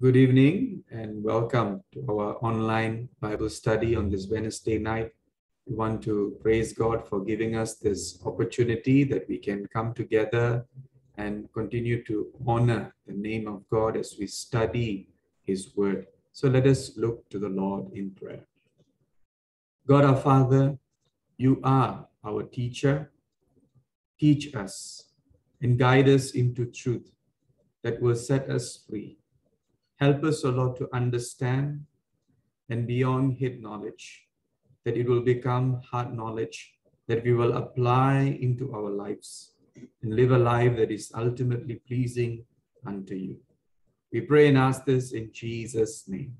Good evening and welcome to our online Bible study on this Wednesday night. We want to praise God for giving us this opportunity that we can come together and continue to honor the name of God as we study His Word. So let us look to the Lord in prayer. God our Father, you are our teacher. Teach us and guide us into truth that will set us free. Help us, O Lord, to understand and beyond hid knowledge, that it will become hard knowledge that we will apply into our lives and live a life that is ultimately pleasing unto you. We pray and ask this in Jesus' name.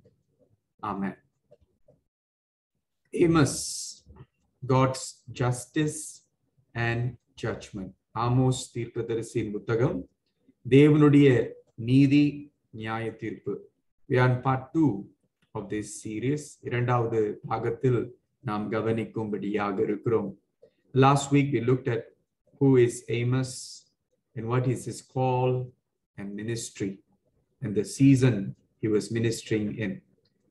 Amen. Amos, God's justice and judgment. Amos தீர்க்கதரிசியின் புத்தகம் தேவனுடைய நீதி நியாய தீர்ப்பு we are in part 2 of this series இரண்டாவது பாகத்தில் நாம் கவனிக்கும்படியாக இருக்கிறோம் last week we looked at who is Amos and what is his call and ministry and the season he was ministering in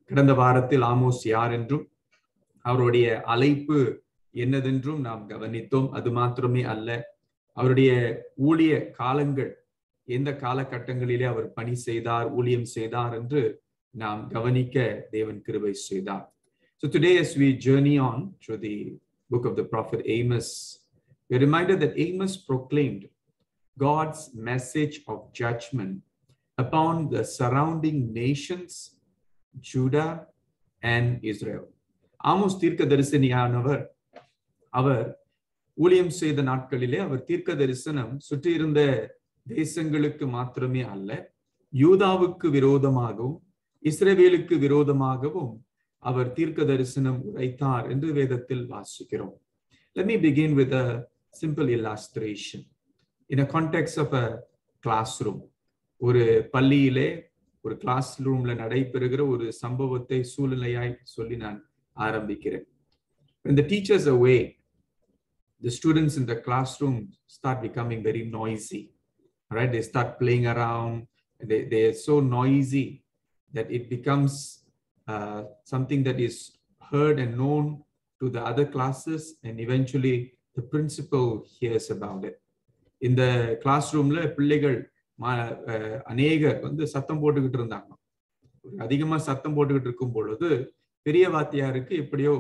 கடந்த வாரத்தில் ஆமோஸ் யார் என்றும் அவருடைய அழைப்பு என்னதென்றும் நாம் கவனித்தோம் அது மாத்திரமே அல்ல அவருடைய ஊழிய காலங்கள் எந்த காலகட்டங்களிலே அவர் பணி செய்தார் ஊழியம் செய்தார் என்று நாம் கவனிக்க தேவன் கிருபை செய்தார் So today as we journey on through the book of the prophet Amos, we're reminded that Amos proclaimed God's message of judgment upon the surrounding nations, Judah and Israel. Amos தீர்க்க தரிசனியானவர் அவர் ஊழியம் செய்த நாட்களிலே அவர் தீர்க்க தரிசனம் சுற்றியிருந்த தேசங்களுக்கு மாத்திரமே அல்ல யூதாவுக்கு விரோதமாகவும் இஸ்ரேவேலுக்கு விரோதமாகவும் அவர் தீர்க்க தரிசனம் உரைத்தார் என்று வேதத்தில் வாசிக்கிறோம் Let me begin with a simple illustration. In a context of a classroom, ஒரு பள்ளியிலே ஒரு கிளாஸ் ரூம்ல நடைபெறுகிற ஒரு சம்பவத்தை சூழ்நிலையாய் சொல்லி நான் ஆரம்பிக்கிறேன் When the teachers are away, the students in the classroom start becoming very noisy. Right? They start playing around. They, they are so noisy that it becomes uh, something that is heard and known to the other classes, and eventually the principal hears about it. இந்த class ரூம்ல பிள்ளைகள் அநேகர் வந்து சத்தம் போட்டுக்கிட்டு இருந்தாங்க அதிகமா சத்தம் போட்டுக்கிட்டு இருக்கும் பொழுது பெரிய வாத்தியாருக்கு எப்படியோ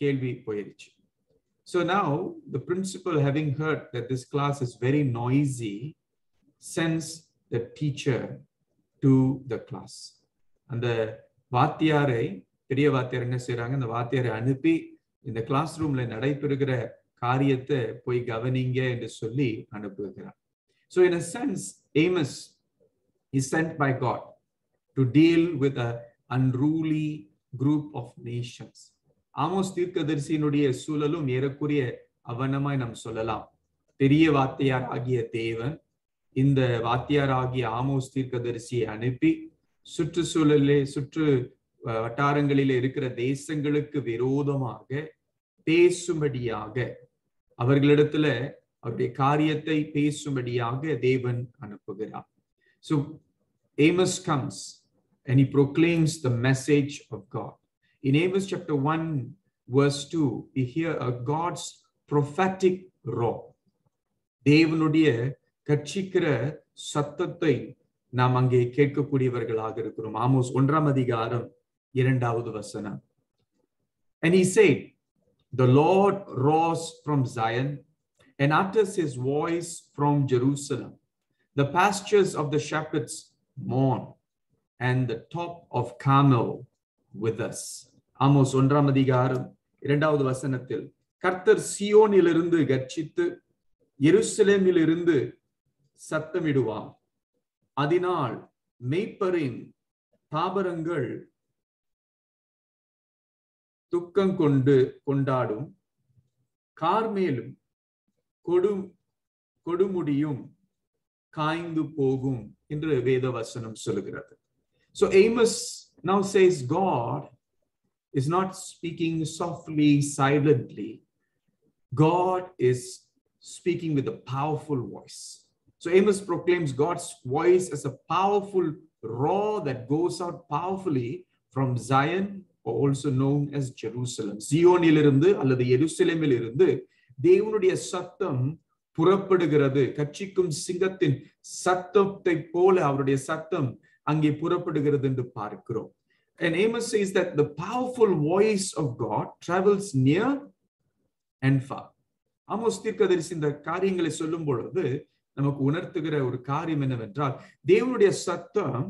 கேள்வி போயிருச்சு So now the principal, having heard that this class is very noisy, sends the teacher to the class. அந்த வாத்தியாரை பெரிய வாத்தியார் என்ன செய்யறாங்க அந்த வாத்தியாரை அனுப்பி இந்த கிளாஸ் ரூம்ல நடைபெறுகிற காரியத்தை போய் கவனிங்க என்று சொல்லி அனுப்புகிறார். So in a sense Amos is sent by God to deal with a unruly group of nations Amos தீர்க்கதரிசியினுடைய சூழலும் ஏறக்குரிய அவனமாய் நாம் சொல்லலாம். பெரிய வாத்தியார் ஆகிய தேவன் இந்த வாத்தியாராகிய ஆமோஸ் தீர்க்கதரிசியை அனுப்பி சுற்றுச்சூழலே சுற்று வட்டாரங்களிலே இருக்கிற தேசங்களுக்கு விரோதமாக பேசும்படியாக அவர்களிடத்துல அவருடைய காரியத்தை பேசும்படியாக தேவன் அனுப்புகிறார் so Amos comes and he proclaims the message of God. In Amos chapter 1, verse 2, we hear a God's prophetic roar. தேவனுடைய கட்சிக்கிற சத்தத்தை நாம் அங்கே கேட்கக்கூடியவர்களாக இருக்கிறோம் ஆமோஸ் ஒன்றாம் அதிகாரம் இரண்டாவது வசனம் And he said, The Lord roars from Zion and utters his voice from Jerusalem. The pastures of the shepherds mourn, and the top of Carmel with us. Amos ஒன்றாம் அதிகாரம் இரண்டாவது வசனத்தில் கர்த்தர் சியோனிலிருந்து கர்ச்சித்து எருசலேமிலிருந்து சத்தமிடுவான் அதனால் மெய்ப்பரின் தாபரங்கள் துக்கம் கொண்டு கொண்டாடும் கார்மேலும் கொடு கொடுமுடியும் காய்ந்து போகும் என்று வேத வசனம் சொல்லுகிறது So Amos now says God is not speaking softly, silently. God is speaking with a powerful voice. So Amos proclaims God's voice as a powerful roar that goes out powerfully from Zion, or also known as Jerusalem. சியோனிலிருந்து அல்லது எருசலேமில் இருந்து தேவனுடைய சத்தம் புறப்படுகிறது கட்சிக்கும் சிங்கத்தின் சத்தத்தை போல அவருடைய சத்தம் அங்கே புறப்படுகிறது என்று பார்க்கிறோம் And Amos says that the powerful voice of God travels near and far. Amos தீர்க்கதரிசி இந்த காரியங்களை சொல்லும் பொழுது நமக்கு உணர்த்துகிற ஒரு காரியம் என்னவென்றால் தேவனுடைய சத்தம்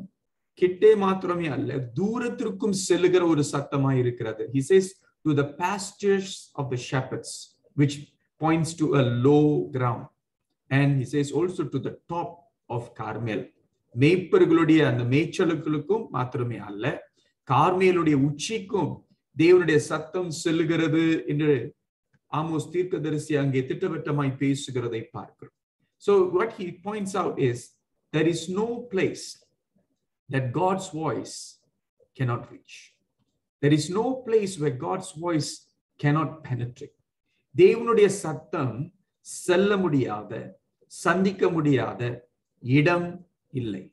கிட்டே மாத்திரமே அல்ல தூரத்திற்கும் செல்லுகிற ஒரு சத்தமாய் இருக்கிறது. He says to the pastures of the shepherds which points to a low ground and he says also to the top of Carmel மேய்ப்பர்களுடைய அந்த மேய்ச்சலுக்களுக்கும் மாத்திரமே அல்ல கார்மேலுடைய உச்சிக்கும் தேவனுடைய சத்தம் செல்லுகிறது என்று ஆமோஸ் தீர்க்கதரிசி அங்கே திட்டவட்டமாய் பேசுகிறதை பார்க்கிறோம். So what he points out is there is no place that God's voice cannot reach. There is no place where God's voice cannot penetrate. தேவனுடைய சத்தம் செல்ல முடியாத சந்திக்க முடியாத இடம் இல்லை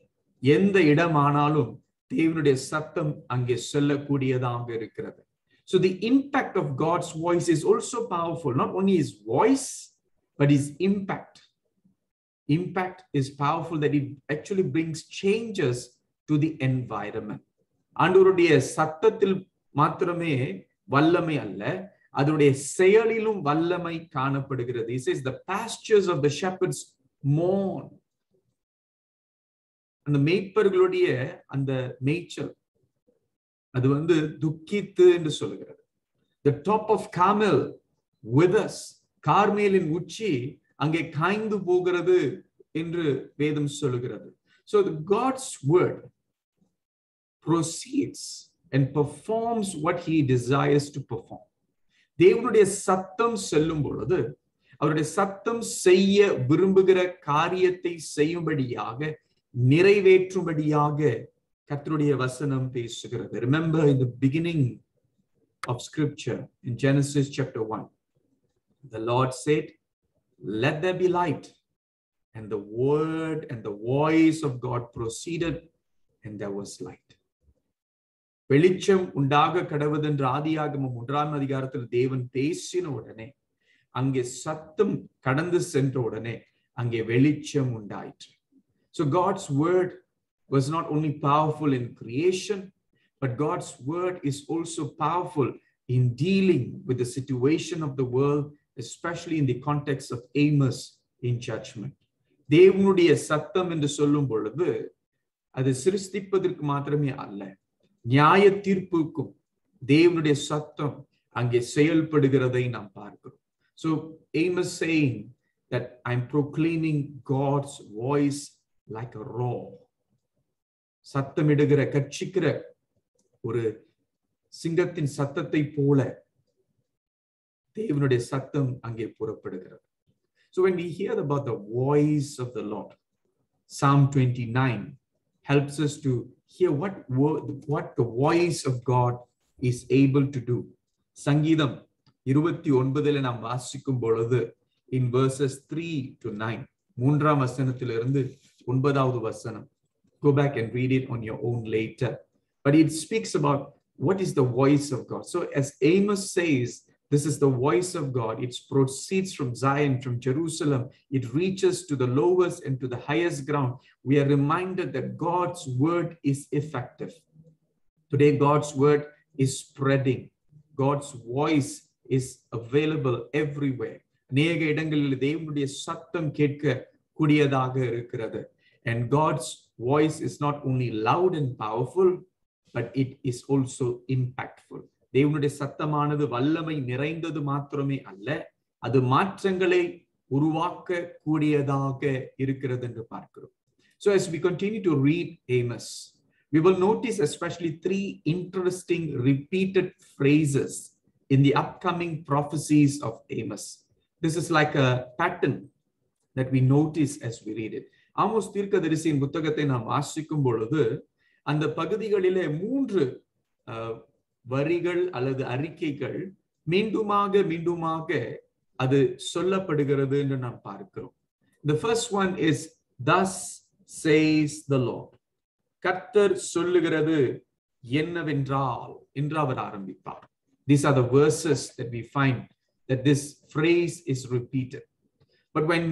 எந்த இடமானாலும் தேவனுடைய சத்தம் அங்கே செல்லக்கூடியதாக இருக்கிறது So the impact of God's voice is also powerful. Not only his voice, but his impact. Impact is powerful that it actually brings changes to the environment ஆண்டவருடைய சத்தத்தில் மாத்திரமே வல்லமை அல்ல அதனுடைய செயலிலும் வல்லமை காணப்படுகிறது is is the pastures of the shepherds மோன் அந்த மேய்ப்பர்களுடைய அந்த மேய்ச்சல் அது வந்து துக்கித்து என்று சொல்லுகிறது த டாப் ஆஃப் காமல் விதஸ் கார்மேலின் உச்சி அங்கே காய்ந்து போகிறது என்று வேதம் சொல்லுகிறது. So God's word proceeds and performs what he desires to perform தேவனுடைய சத்தம் செல்லும் பொழுது அவருடைய சத்தம் செய்ய விரும்புகிற காரியத்தை செய்யும்படியாக நிறைவேற்றும்படியாக கத்தருடைய வசனம் பேசுகிறது. Remember in the beginning of scripture in Genesis chapter one The Lord said, let there be light and the word and the voice of god proceeded and there was light வெளிச்சம் உண்டாக கடவுதென்று ஆதியாகமம் ஒன்றாம் அதிகாரத்தில் தேவன் பேசின உடனே அங்கே சத்தம் கடந்து சென்ற உடனே அங்கே வெளிச்சம் உண்டாயிற்று so god's word was not only powerful in creation but god's word is also powerful in dealing with the situation of the world especially in the context of amos in judgment. தேவனுடைய சத்தம் என்று சொல்லும் பொழுது அது சிருஷ்டிப்பதற்கு மாத்திரமே அல்ல. நியாய தீர்ப்புக்கும் தேவனுடைய சத்தம் அங்கே செயல்படுகிறதை நாம் பார்க்கிறோம். So Amos saying that I am proclaiming God's voice like a roar சத்தமிடுகிற கட்சிக்கிற ஒரு சிங்கத்தின் சத்தத்தை போல தேவனுடைய சத்தம் அங்கே புறப்படுகிறது so when we hear about the voice of the lord psalm 29 helps us to hear what word, what the voice of god is able to do சங்கீதம் இருபத்தி ஒன்பதுல நாம் வாசிக்கும் பொழுது in verses 3 to 9 மூன்றாம் வசனத்திலிருந்து ஒன்பதாவது வசனம் go back and read it on your own later but it speaks about what is the voice of god so as amos says this is the voice of god it proceeds from zion from jerusalem it reaches to the lowest and to the highest ground we are reminded that god's word is effective today god's word is spreading god's voice is available everywhere அநேக இடங்களில் தேவனுடைய சத்தம் கேட்க கூடியதாக இருக்கிறது and god's voice is not only loud and powerful but it is also impactful தேவனுடைய சத்தமானது வல்லமை நிறைந்தது மாத்திரமே அல்ல அது மாற்றங்களை உருவாக்க கூடியதாக இருக்கிறது என்று பார்க்கிறோம் so as we continue to read amos we will notice especially three interesting repeated phrases in the upcoming prophecies of amos this is like a pattern that we notice as we read it Amos தீர்க்கதரிசியின் புத்தகத்தை நாம் வாசிக்கும் பொழுது அந்த பகுதிகளிலே மூன்று வரிகள் அல்லது அறிக்கைகள் மீண்டுமாக மீண்டுமாக அது சொல்லப்படுகிறது என்று நாம் பார்க்கிறோம். The first one is thus says the lord. கர்த்தர் சொல்லுகிறது என்னவென்றால் என்று அவர் ஆரம்பிப்பார். These are the verses that we find that this phrase is repeated. But when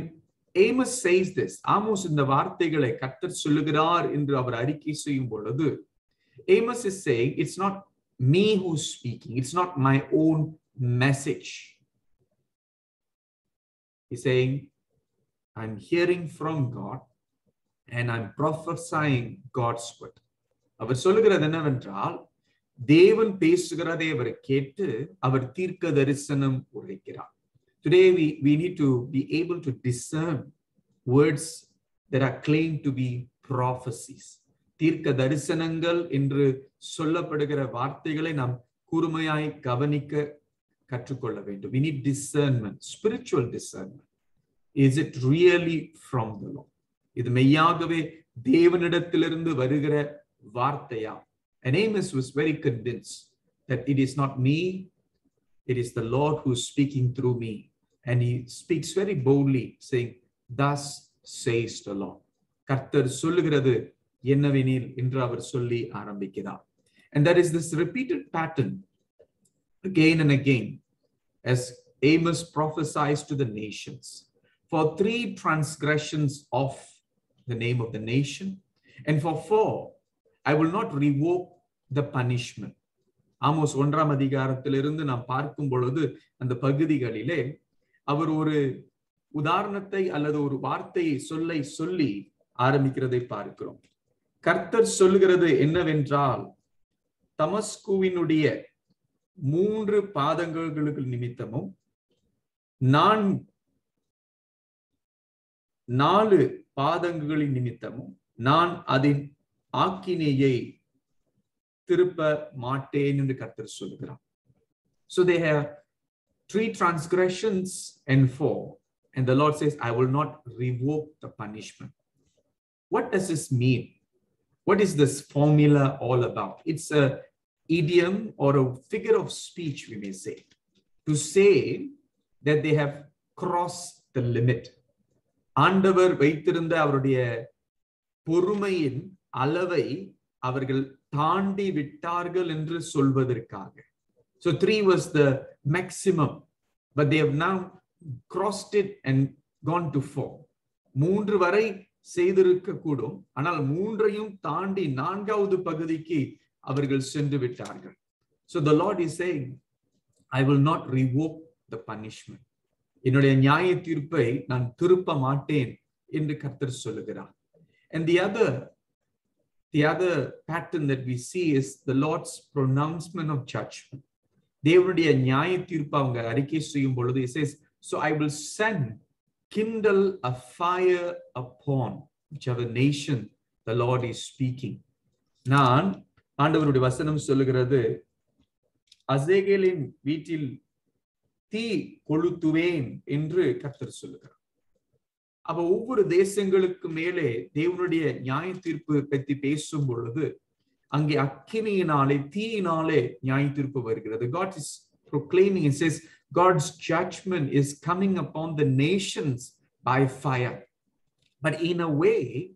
Amos says this Amos இந்த வார்த்தைகளை கர்த்தர் சொல்லுகிறார் என்று அவர் அறிக்கை செய்யும் பொழுது Amos is saying it's not me who's speaking it's not my own message he's saying i'm hearing from god and i'm prophesying god's word அவர் சொல்லுகிறது என்னவென்றால் தேவன் பேசுகிறதை அவர் கேட்டு அவர் தீர்க்க தரிசனம் உரைக்கிறார் today we we need to be able to discern words that are claimed to be prophecies தீர்க்க தரிசனங்கள் என்று சொல்லப்படுகிற வார்த்தைகளை நாம் கூர்மையாய் கவனிக்க கற்றுக்கொள்ள வேண்டும் we need discernment spiritual discernment is it really from the Lord இது மெய்யாகவே தேவனிடத்திலிருந்து வருகிற வார்த்தையா Amos was very convinced that it is not me, it is the Lord who is speaking through me. And he speaks very boldly, saying, Thus says the கர்த்தர் சொல்லுகிறது என்னவெனில் என்று அவர் சொல்லி ஆரம்பிக்கிறார் and there is this repeated pattern again and again as Amos prophesies to the nations for three transgressions of the name of the nation and for four I will not revoke the punishment Amos ஒன்றாம் அதிகாரத்திலிருந்து நாம் பார்க்கும் பொழுது அந்த பகுதிகளிலே அவர் ஒரு உதாரணத்தை அல்லது ஒரு வார்த்தையை சொல்லை சொல்லி ஆரம்பிக்கிறதை பார்க்கிறோம் கர்த்தர் சொல்லுகிறது என்னவென்றால் தமஸ்குவினுடைய மூன்று பாதங்களுக்கு நிமித்தமும் நான் நாலு பாதங்களின் நிமித்தமும் நான் அதன் ஆக்கினையை திருப்ப மாட்டேன் என்று கர்த்தர் சொல்லுகிறார் so they have three transgressions and four and the lord says i will not revoke the punishment what does this mean what is this formula all about it's a idiom or a figure of speech we may say to say that they have crossed the limit ஆண்டவர் வைத்திருந்த அவருடைய பொறுமையின் அளவை அவர்கள் தாண்டி விட்டார்கள் என்று சொல்வதற்காக so three was the maximum but they have now crossed it and gone to four மூன்று வரை செய்திருக்க கூடும் ஆனால் மூன்றையும் தாண்டி நான்காவது பகுதிக்கு அவர்கள் சென்று விட்டார்கள். So the Lord is saying I will not revoke the punishment என்னுடைய நியாய தீர்ப்பை நான் திருப்ப மாட்டேன் என்று கர்த்தர் சொல்லுகிறார். And the other the other pattern that we see is the Lord's pronouncement of judgment தேவனுடைய நியாய தீர்ப்பு அவங்க அறிக்கை செய்யும் பொழுது is so i will send kindle a fire upon whichever nation the lord is speaking. நான் ஆண்டவருடைய வசனம் சொல்லுகிறது அசேகேலின் வீட்டில் தீ கொளுத்துவேன் என்று கர்த்தர் சொல்லுகிறார். அப்ப ஒவ்வொரு தேசங்களுக்கு மேலே தேவனுடைய நியாய தீர்ப்பு பற்றி பேசும் பொழுது அங்கே அக்கினியினாலே தீயினாலே நியாய தீர்ப்பு வருகிறது. God is proclaiming and says God's judgment is coming upon the nations by fire. But in a way,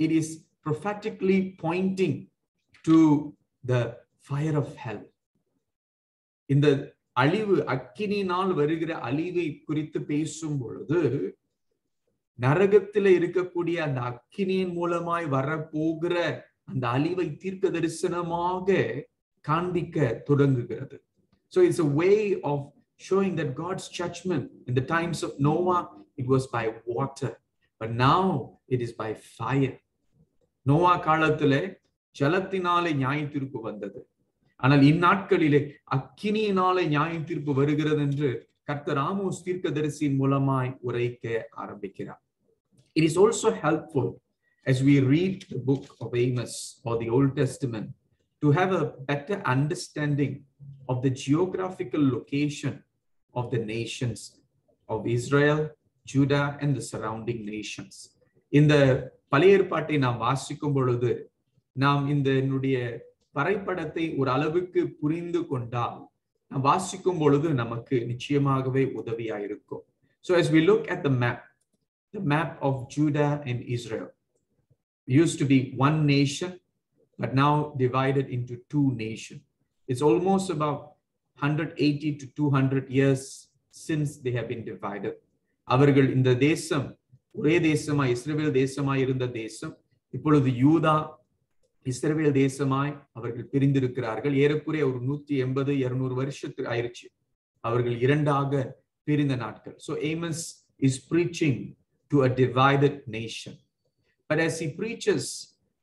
it is prophetically pointing to the fire of hell. இந்த அழிவு அக்கினினால் வருகிற அழிவை குறித்து பேசும் பொழுது நரகத்தில் இருக்கக்கூடிய அந்த அக்கினியின் மூலமாய் வரப்போகிற அந்த அழிவை தீர்க்க தரிசனமாக காண்பிக்க தொடங்குகிறது so it's a way of showing that god's judgment in the times of noah it was by water but now it is by fire Noah காலத்திலே ஜலத்தினாலே நியாய தீர்ப்பு வந்தது ஆனால் இந்நாட்களிலே அக்கினியினாலே நியாய தீர்ப்பு வருகிறது என்று கர்த்தர் ஆமோஸ் தீர்க்கதரிசியின் மூலமாய் உரைக்க ஆரம்பிக்கிறார் it is also helpful as we read the book of Amos or the Old Testament to have a better understanding of the geographical location of the nations of Israel, Judah, and the surrounding nations. இந்த பழைய ஏற்பாட்டை நாம் வாசிக்கும் பொழுது நாம் இந்த என்னுடைய வரைபடத்தை ஒரு அளவுக்கு புரிந்து கொண்டால் நாம் வாசிக்கும் பொழுது நமக்கு நிச்சயமாகவே உதவியா இருக்கும் so as we look at the map the map of Judah and Israel. It used to be one nation, but now divided into two nations. It's almost about 180 to 200 years since they have been divided. அவர்கள் இந்த தேசம் ஒரே தேசமாய் இஸ்ரேவேல் தேசமாய் இருந்த தேசம் இப்பொழுது யூதா இஸ்ரேவேல் தேசமாய் அவர்கள் பிரிந்திருக்கிறார்கள். ஏறக்குறைய ஒரு நூத்தி எண்பது இருநூறு வருஷத்துக்கு ஆயிடுச்சு. அவர்கள் இரண்டாக பிரிந்த நாட்கள். So Amos is preaching to a divided nation but as he preaches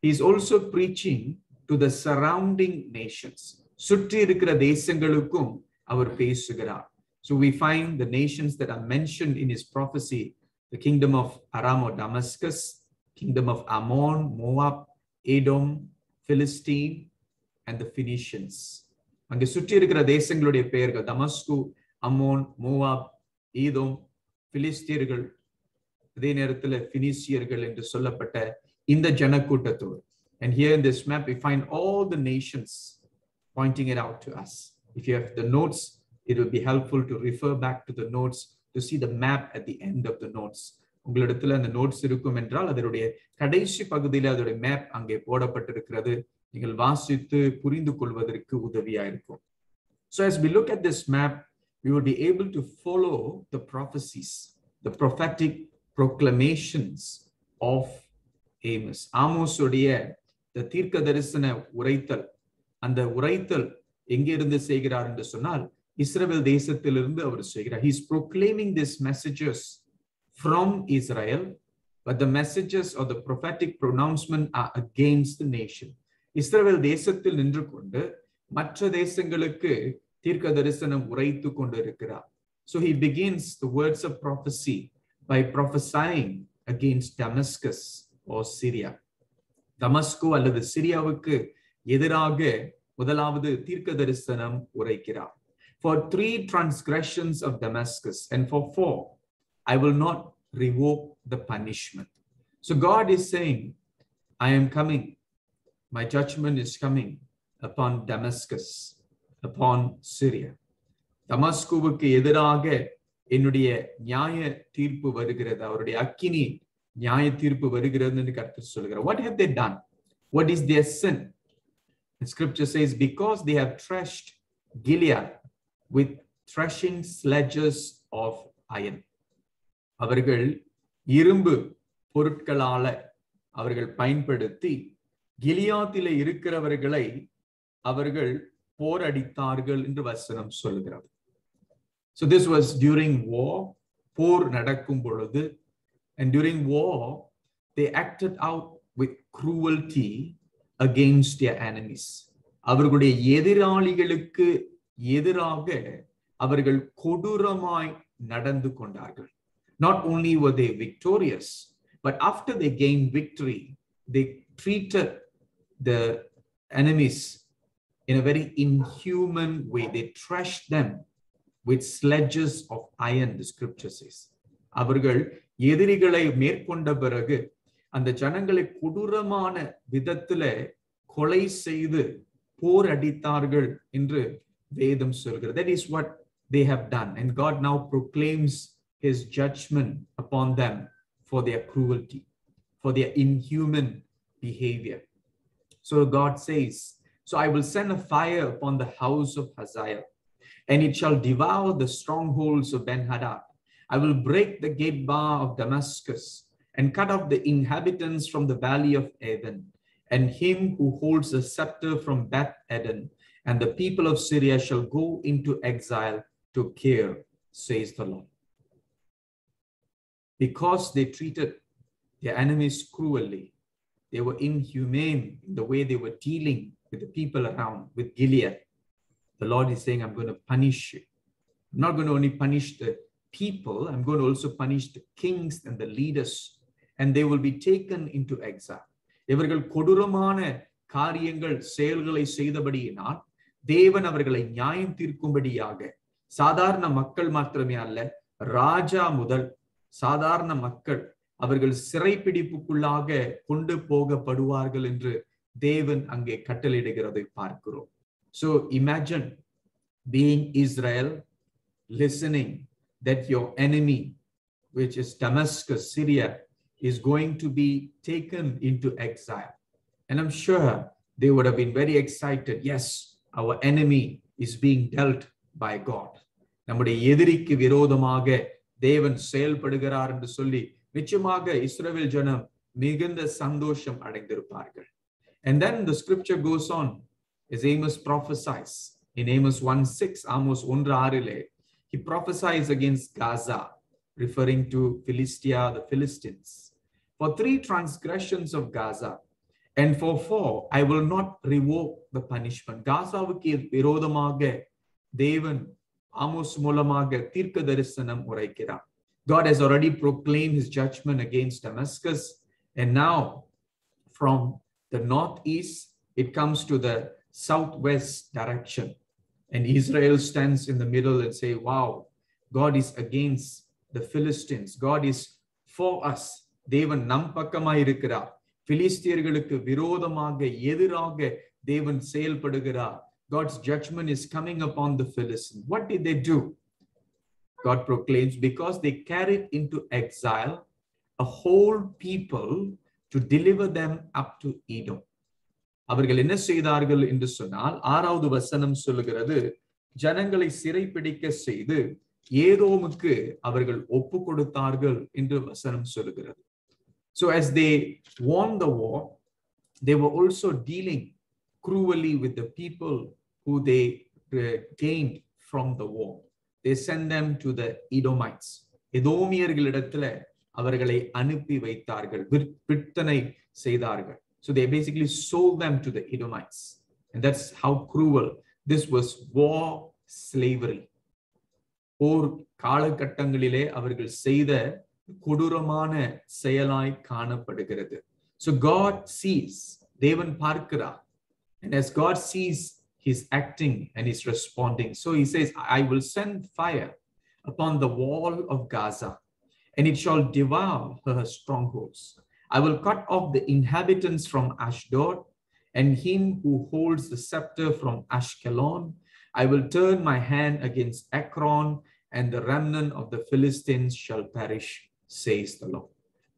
he is also preaching to the surrounding nations சுற்றி இருக்கிற தேசங்களுக்கும் அவர் பேசுகிறார் so we find the nations that are mentioned in his prophecy the kingdom of Aram or Damascus kingdom of Ammon Moab Edom Philistine and the Phoenicians அங்கே சுற்றி இருக்கிற தேசங்களுடைய பெயர்கள் தமஸ்கு Ammon Moab ஈதோம் பிலிஸ்தியர்கள் அதே நேரத்தில் பினிசியர்கள் என்று சொல்லப்பட்ட இந்த ஜனக்கூட்டத்தோடு and here in this map we find all the nations pointing it out to us if you have the notes it will be helpful to refer back to the notes to see the map at the end of the notes உங்களிடத்துல அந்த notes இருக்கும் என்றால் அதனுடைய கடைசி பகுதியில் அதோடைய map அங்கே போடப்பட்டிருக்கிறது நீங்கள் வாசித்து புரிந்து கொள்வதற்கு உதவியா இருக்கும் so as we look at this map we will be able to follow the prophecies the prophetic proclamations of Amos Amos உடைய தீர்க்க தரிசன உரைத்தல் அந்த உரைத்தல் எங்கிருந்து செய்கிறார் என்று சொன்னால் இஸ்ரேல் தேசத்திலிருந்து அவர் செய்கிறார். He's proclaiming this messages from Israel but the messages are the prophetic pronouncement are against the nation Israel தேசத்தில் நின்று கொண்டு மற்ற தேசங்களுக்கு தீர்க்க தரிசனம் உரைத்து கொண்டு இருக்கிறார் so he begins the words of prophecy by prophesying against Damascus or Syria தமஸ்கோ அல்லது சிரியாவுக்கு எதிராக முதலாவது தீர்க்க தரிசனம் உரைக்கிறார் for three transgressions of Damascus and for four I will not revoke the punishment so God is saying I am coming my judgment is coming upon Damascus, upon Syria. தமஸ்குவுக்கு எதிராக என்னுடைய நியாய தீர்ப்பு வருகிறது அவருடைய அக்கினி நியாய தீர்ப்பு வருகிறது என்று கருத்து சொல்கிறார் what have they done what is their sin the scripture says because they have threshed Gilead with threshing sledges of iron அவர்கள் இரும்பு பொருட்களால அவர்கள் பயன்படுத்தி கிலியாத்தில இருக்கிறவர்களை அவர்கள் போரடித்தார்கள் என்று வசனம் சொல்லுகிறது so this was during war போர் நடக்கும் பொழுது and during war they acted out with cruelty against enemies அவர்களுடைய எதிராளிகளுக்கு எதிராக அவர்கள் கொடூரமாய் நடந்து கொண்டார்கள். Not only were they victorious but after they gain victory they treated the enemies in a very inhuman way. They thrashed them with sledges of iron, the scripture அவர்கள் எதிரிகளை மேற்கொண்ட பிறகு அந்த ஜனங்களை கொடூரமான விதத்துல கொலை செய்து போர் அடித்தார்கள் என்று வேதம் சொல்கிறது that is what they have done and god now proclaims his judgment upon them for their cruelty for their inhuman behavior. So God says, So I will send a fire upon the house of Hazael, and it shall devour the strongholds of Ben Hadad. I will break the gate bar of Damascus and cut off the inhabitants from the valley of Eden, and him who holds the scepter from Beth Eden, and the people of Syria shall go into exile to Kir, says the Lord. Because they treated their enemies cruelly, they were inhumane in the way they were dealing with the people around, with Gilead. The Lord is saying, I'm going to punish you. I'm not going to only punish the people, I'm going to also punish the kings and the leaders, and they will be taken in exam இவர்கள் கொடூரமான காரியங்கள் செயல்களை செய்தபடியினால் தேவன் அவர்களை நியாயம் தீர்க்கும்படியாக சாதாரண மக்கள் மாத்திரமே அல்ல ராஜா முதல் சாதாரண மக்கள் அவர்கள் சிறைப்பிடிப்புக்குள்ளாக கொண்டு போகப்படுவார்கள் என்று தேவன் அங்கே கட்டளையிடுகிறதை பார்க்கிறோம். So imagine being Israel listening that your enemy which is Damascus Syria is going to be taken into exile. And I'm sure they would have been very excited. Yes, our enemy is being dealt by God. நம்முடைய எதிரிக்கு விரோதமாக தேவன் செயல்படுகிறார் என்று சொல்லி நிச்சயமாக இஸ்ரவேல் ஜனம் மிகுந்த சந்தோஷம் அடைந்திருப்பார்கள் and then the scripture goes on as Amos prophesies in Amos 1:6 Amos 1:6 he prophesies against Gaza referring to Philistia the Philistines for three transgressions of Gaza and for four I will not revoke the punishment காசாவுக்கு விரோதமாக தேவன் Amos மூலமாக தீர்க்க தரிசனம் உரைக்கிறார் God has already proclaimed his judgment against Damascus and now from the northeast it comes to the southwest direction and Israel stands in the middle and say wow God is against the Philistines God is for us தேவன் நம் பக்கமாய் இருக்கிறார் பிலிஸ்தியர்களுக்கு விரோதமாக எதிராக தேவன் செயல்படுகிறார் God's judgment is coming upon the Philistines. What did they do? God proclaims because they carried into exile a whole people to deliver them up to Edom. அவர்கள் என்ன செய்தார்கள் என்று சொன்னால் ஆறாவது வசனம் சொல்லுகிறது ஜனங்களை சிறைப்பிடிக்க செய்து ஏதோமுக்கு அவர்கள் ஒப்பு கொடுத்தார்கள் என்று வசனம் சொல்லுகிறது So as they won the war, they were also dealing cruelly with the people who they uh, gained from the war. They sent them to the Edomites. எதோமியர்களிடத்துல அவர்களை அனுப்பி வைத்தார்கள் விற்பனை செய்தார்கள் So they basically sold them to the Edomites. And that's how cruel. This was war slavery. போர் காலகட்டங்களிலே அவர்கள் செய்த கொடூரமான செயலாய் காணப்படுகிறது So God sees, தேவன் பார்க்கிறார் And as God sees, He's acting and He's responding. So He says, I will send fire upon the wall of Gaza, and it shall devour her strongholds. I will cut off the inhabitants from Ashdod, and him who holds the scepter from Ashkelon. I will turn my hand against Ekron, and the remnant of the Philistines shall perish, says the Lord.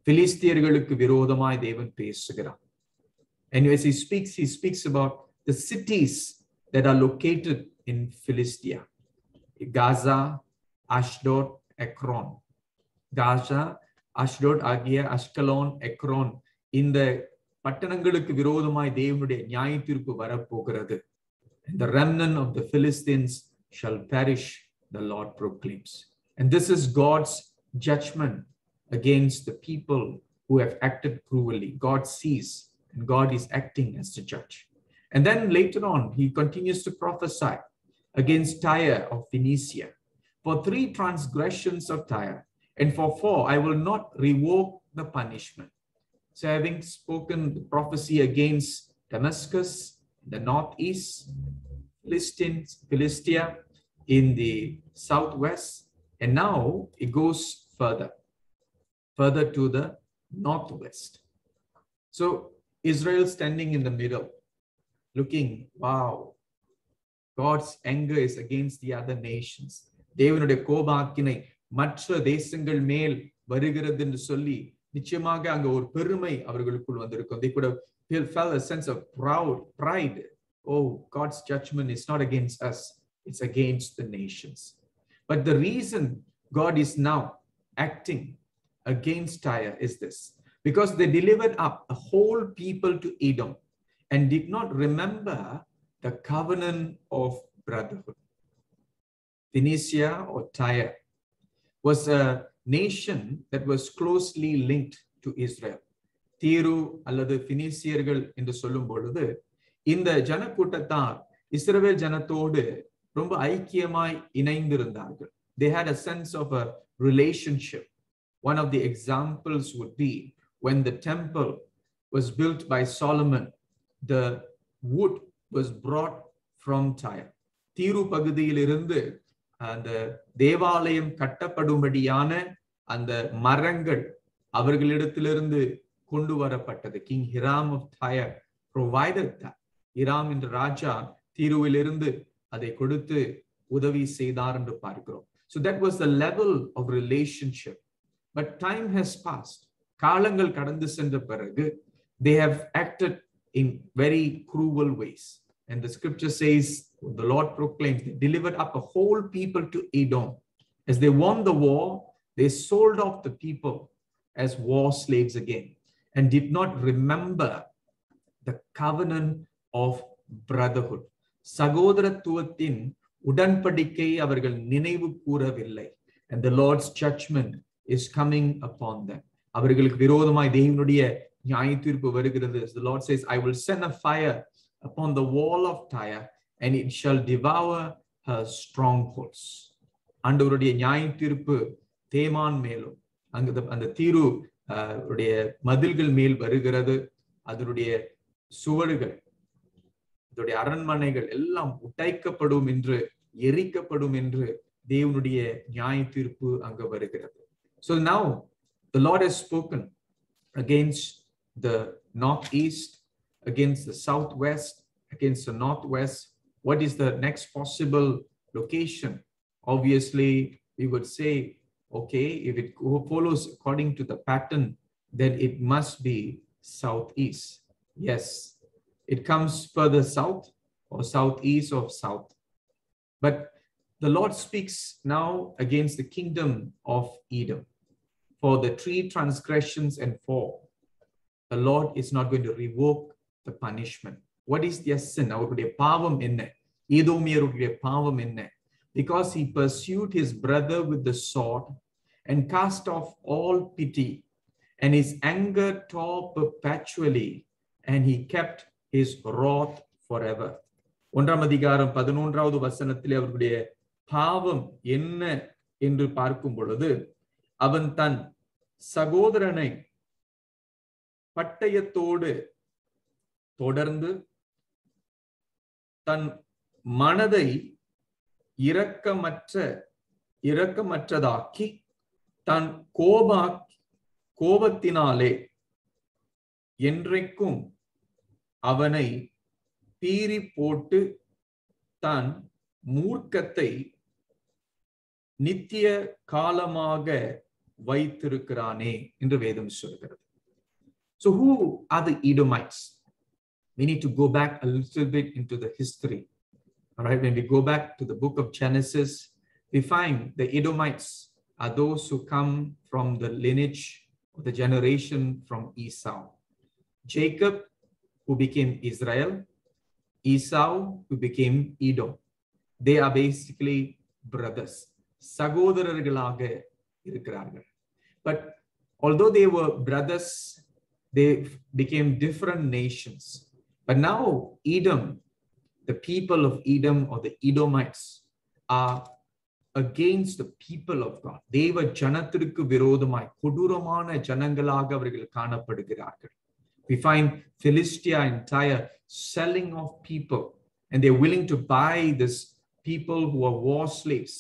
பிலிஸ்தியர்களுக்கு விரோதமாய் தேவன் பேசுகிறார் And as he speaks, he speaks about the cities that are located in Philistia Gaza, Ashdod, Ekron. Gaza, Ashdod ஆகிய அஷ்கலோன் எக்ரோன் இந்த பட்டணங்களுக்கு விரோதமாய் தேவனுடைய நியாய தீர்ப்பு வரப்போகிறது the remnant of the Philistines shall perish, the Lord proclaims. And this is God's judgment against the people who have acted cruelly. God sees and God is acting as the judge. And then later on, he continues to prophesy against Tyre of Phoenicia. For three transgressions of Tyre, and for four, I will not revoke the punishment. So, having spoken the prophecy against Damascus, the northeast, Philistines, Philistia in the southwest, and now it goes further, further to the northwest. So, Israel standing in the middle, looking, wow, God's anger is against the other nations. தேவனுடைய கோபாக்கினை மற்ற தேசங்கள் மேல் வருகிறது என்று சொல்லி நிச்சயமாக அங்க ஒரு பெருமை அவர்களுக்குள் வந்திருக்கும் they could have felt a sense of proud pride. Oh god's judgment is not against us it's against the nations. But the reason god is now acting against tyre is this. Because they delivered up a whole people to edom and did not remember the covenant of brotherhood. Phoenicia or tyre was a nation that was closely linked to Israel. தீரு அல்லது பினிசியர்கள் என்று சொல்லும் பொழுது இந்த ஜனக்கூட்டத்தார் இஸ்ரவேல் ஜனத்தோடு ரொம்ப ஐக்கியமாய் இணைந்திருந்தார்கள். They had a sense of a relationship. One of the examples would be when the temple was built by solomon the wood was brought from tyre. தீரு பகுதியிலிருந்து அந்த தேவாலயம் கட்டப்படும்படியான அந்த மரங்கள் அவர்களிடத்திலிருந்து கொண்டு வரப்பட்டது king Hiram of Tyre provided Hiram என்ற ராஜா தீருவிலிருந்து அதை கொடுத்து உதவி செய்தார் என்று பார்க்கிறோம் So that was the level of relationship. but time has passed காலங்கள் கடந்து சென்ற பிறகு they have acted in very cruel ways and the scripture says the lord proclaims they delivered up a whole people to edom as they won the war they sold off the people as war slaves again and did not remember the covenant of brotherhood சகோதரத்துவத்தின் உடன்படிக்கை அவர்கள் நினைவு கூறவில்லை and the lord's judgment is coming upon them அவர்களுக்கு விரோதமாய் தேவனுடைய நியாய தீர்ப்பு வருகிறது the lord says i will send a fire upon the wall of tyre and it shall devour her strongholds ஆண்டவருடைய நியாய தீர்ப்பு தேமான் மேலும் அங்க அந்த தீரு உடைய மதில்கள் மேல் வருகிறது அதனுடைய சுவடுகள் இதோடைய அரண்மனைகள் எல்லாம் உடைக்கப்படும் என்று எரிக்கப்படும் என்று தேவனுடைய நியாய தீர்ப்பு அங்க வருகிறது so now the lord has spoken against the northeast against the southwest against the northwest what is the next possible location obviously we would say okay if it follows according to the pattern then it must be southeast yes it comes further south or southeast of south but the lord speaks now against the kingdom of edom for the three transgressions and four the lord is not going to revoke the punishment what is their sin அவருடைய பாவம் என்ன ஏதோமியருடைய பாவம் என்ன because he pursued his brother with the sword and cast off all pity and his anger tore perpetually and he kept his wrath forever ஒன்றாம் அதிகாரம் பதினொன்றாவது வசனத்திலே அவர்களுடைய பாவம் என்ன என்று பார்க்கும் பொழுது அவன் தன் சகோதரனை பட்டயத்தோடு தொடர்ந்து தன் மனதை இரக்கமற்ற இரக்கமற்றதாக்கி தன் கோபா கோபத்தினாலே என்றைக்கும் அவனை பீறி போட்டு தன் மூர்க்கத்தை நித்திய காலமாக வைத்திருக்கிறானே என்று வேதம் சொல்கிறது So who are the Edomites? We need to go back a little bit into the history. All right, when we go back to the book of Genesis, we find the Edomites are those who come from the lineage of the generation from Esau. Jacob, who became Israel, Esau, who became Edom. They are basically brothers. சகோதரர்களாக இருக்கிறார்கள் but although they were brothers they became different nations but now edom the people of edom or the edomites are against the people of god தேவ ஜனத்திற்கு விரோதமாய் கொடூரமான ஜனங்களாக அவர்கள் காணப்படுகிறார்கள் we find philistia and tyre selling off people and they're willing to buy this people who are war slaves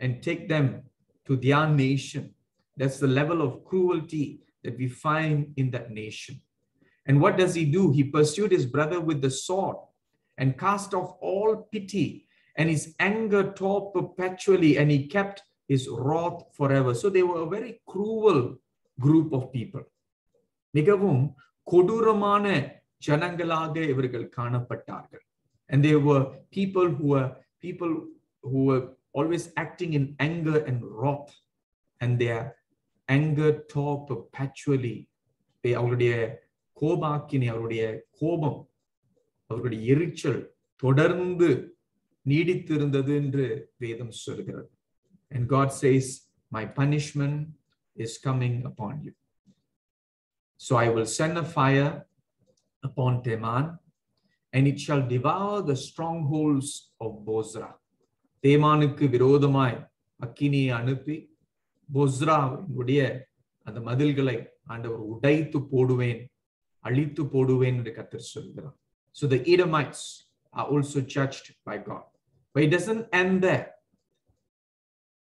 and take them to their nation. That's the level of cruelty that we find in that nation. And what does he do? He pursued his brother with the sword and cast off all pity, and his anger tore perpetually, and he kept his wrath forever. So they were a very cruel group of people. மிகவும் கொடூரமான ஜனங்களாக இவர்கள் காணப்பட்டார்கள் and they were people who were people who were always acting in anger and wrath and their anger tore perpetually அவருடைய கோபாக்கினை அவருடைய கோபம் அவருடைய எரிச்சல் தொடர்ந்து நீடித்திருந்தது என்று வேதம் சொல்கிறது. And god says my punishment is coming upon you. So i will send a fire upon teman and it shall devour the strongholds of bozrah. தேமானுக்கு விரோதமாய் அக்கினியை அனுப்பி போஸ்ராவினுடைய அந்த மதில்களை ஆண்டவர் உடைத்து போடுவேன் அழித்து போடுவேன் என்று கத்தர் சொல்கிறார். So the Edomites are also judged by God. But it doesn't end there.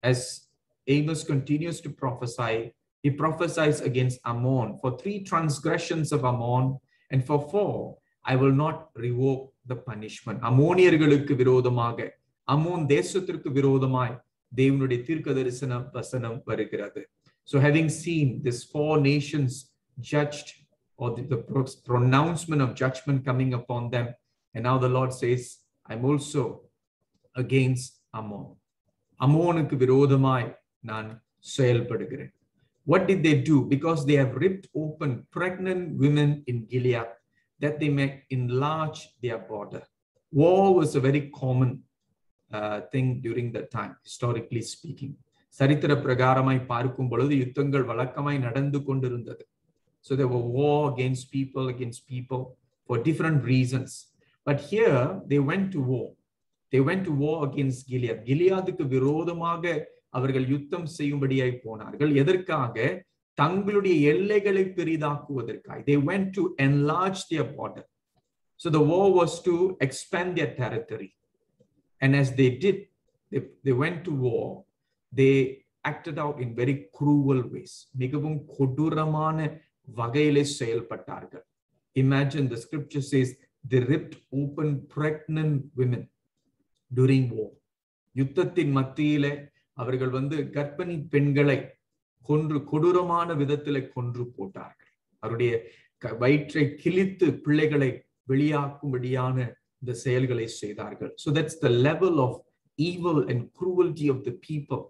As Amos continues to prophesy, he prophesies against Ammon for three transgressions of Ammon, and for four, I will not revoke the punishment. அமோனியர்களுக்கு விரோதமாக Amun தேசத்திற்கு விரோதமாய் தேவனுடைய தீர்க்க தரிசன வசனம் வருகிறது So, having seen these four nations judged, or the, the pronouncement of judgment coming upon them, and now the Lord says, I'm also against Ammon. அம்மோனுக்கு விரோதமாய் நான் செயல்படுகிறேன் What did they do? Because they have ripped open pregnant women in Gilead that they may enlarge their border. War was a very common uh, thing during that time, historically speaking. சரித்திர பிரகாரமாய் பார்க்கும் பொழுது யுத்தங்கள் வழக்கமாய் நடந்து கொண்டிருந்தது So there were war against people, against people for different reasons. But here they went to war. They went to war against Gilead. கிலியாதுக்கு விரோதமாக அவர்கள் யுத்தம் செய்யும்படியாய் போனார்கள் எதற்காக தங்களுடைய எல்லைகளை பெரிதாக்குவதற்காக they went to enlarge their border so the war was to expand their territory and as they did they, they went to war they acted out in very cruel ways மிகவும் கொடூரமான வகையிலே செயல்பட்டார்கள். Imagine the scripture says the ripped open pregnant women during oh யுத்தத்தின் மத்தியிலே அவர்கள் வந்து கர்ப்பிணி பெண்களை கொன்று கொடூரமான விதத்தில கொன்று போட்டார்கள். அவருடைய வயிற்றை கிழித்து பிள்ளைகளை வெளியாக்கும்படியான இந்த செயல்களை செய்தார்கள். So that's the level of evil and cruelty of the people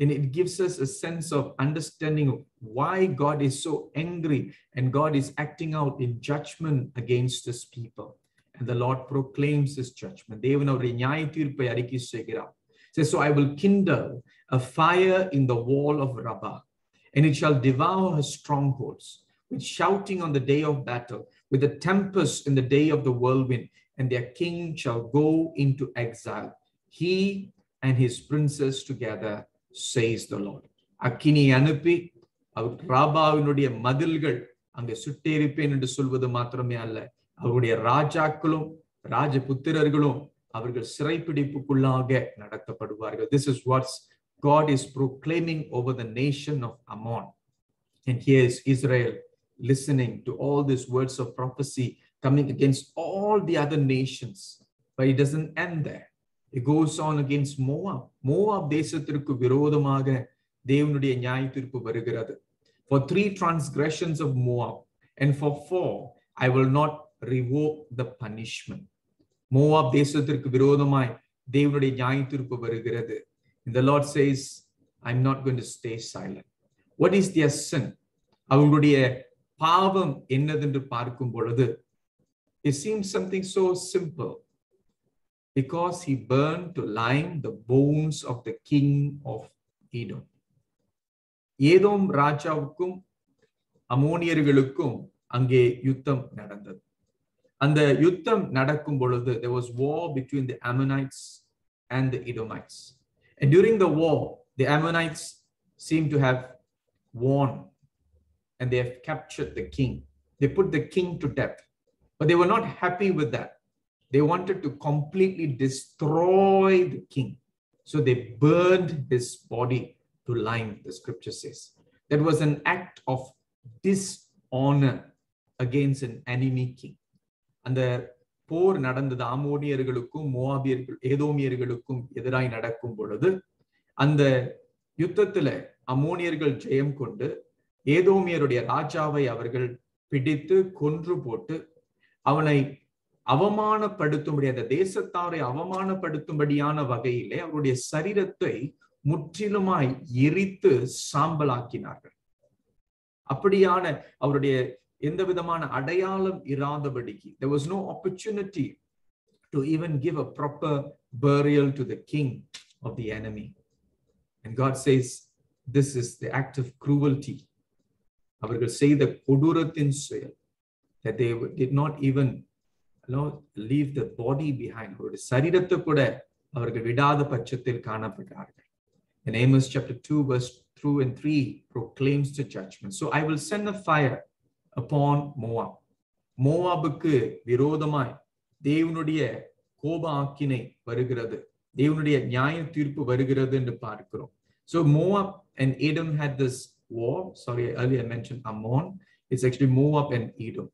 and it gives us a sense of understanding of why God is so angry and God is acting out in judgment against his people and the Lord proclaims his judgment தேவன் அவருடைய நியாய தீர்ப்பை அறிக்கை செய்கிறார் says so I will kindle a fire in the wall of Rabbah and it shall devour her strongholds with shouting on the day of battle with a tempest in the day of the whirlwind and their king shall go into exile he and his princes together says the Lord அக்கினி அனுப்பி அவர் ராபாவினுடைய மதில்கள் அங்கே சுட்டேரிப்பேன் என்று சொல்வது மாத்திரமே அல்ல அவருடைய ராஜாக்களும் ராஜபுத்திரர்களும் அவர்கள் சிறைப்பிடிப்புக்குள்ளாக நடத்தப்படுவார்கள் this is what God is proclaiming over the nation of Ammon and here is Israel listening to all these words of prophecy coming against all the other nations but it doesn't end there it goes on against Moab Moab தேசத்திற்கு விரோதமாக தேவனுடைய நியாய தீர்ப்பு வருகிறது for three transgressions of Moab and for four I will not revoke the punishment Moab தேசத்திற்கு விரோதமாய் தேவனுடைய நியாய தீர்ப்பு வருகிறது the Lord says I'm not going to stay silent what is their sin அவங்களுடைய பாவம் என்னதென்று பார்க்கும் பொழுது it seems something so simple because he burned to lime the bones of the king of Edom Edom ராஜாவுக்கும் அமோனியர்களுக்கும் அங்கே யுத்தம் நடந்தது அந்த யுத்தம் நடக்கும் பொழுது there was war between the Ammonites and the Edomites and during the war the Ammonites seem to have won and they have captured the king they put the king to death but they were not happy with that They wanted to completely destroy the king so they burned his body to lime the scripture says that was an act of dishonor against an enemy king அந்த போர் நடந்தது ஆமோனியர்களுக்கும் மோவாபியர்கள் ஏதோமியர்களுக்கும் எதிராய் நடக்கும் பொழுது அந்த யுத்தத்துல அமோனியர்கள் ஜெயம் கொண்டு ஏதோமியருடைய ராஜாவை அவர்கள் பிடித்து கொன்று போட்டு அவனை அவமானப்படுத்தும்படி அந்த தேசத்தாரை அவமானப்படுத்தும்படியான வகையிலே அவருடைய சரீரத்தை முற்றிலுமாய் எரித்து சாம்பலாக்கினார்கள். அப்படியான அவருடைய எந்த விதமான அடையாளம் இராதபடிக்கு there was no opportunity to even give a proper burial to the king of the enemy. And god says this is the act of cruelty. அவர்கள் செய்த கொடூரத்தின் செயல் that they did not even you know, leave the body behind அவருடைய சரீரத்தை கூட அவர்கள் விடாத பட்சத்தில் காணப்பட்டார்கள் in Amos chapter 2 verse 2 and 3 proclaims the judgment so I will send a fire upon Moab. மோவாபுக்கு விரோதமாய் தேவனுடைய கோப ஆக்கினை வருகிறது தேவனுடைய நியாய தீர்ப்பு வருகிறது என்று பார்க்கிறோம் so Moab and Edom had this war sorry earlier I mentioned Ammon it's actually Moab and Edom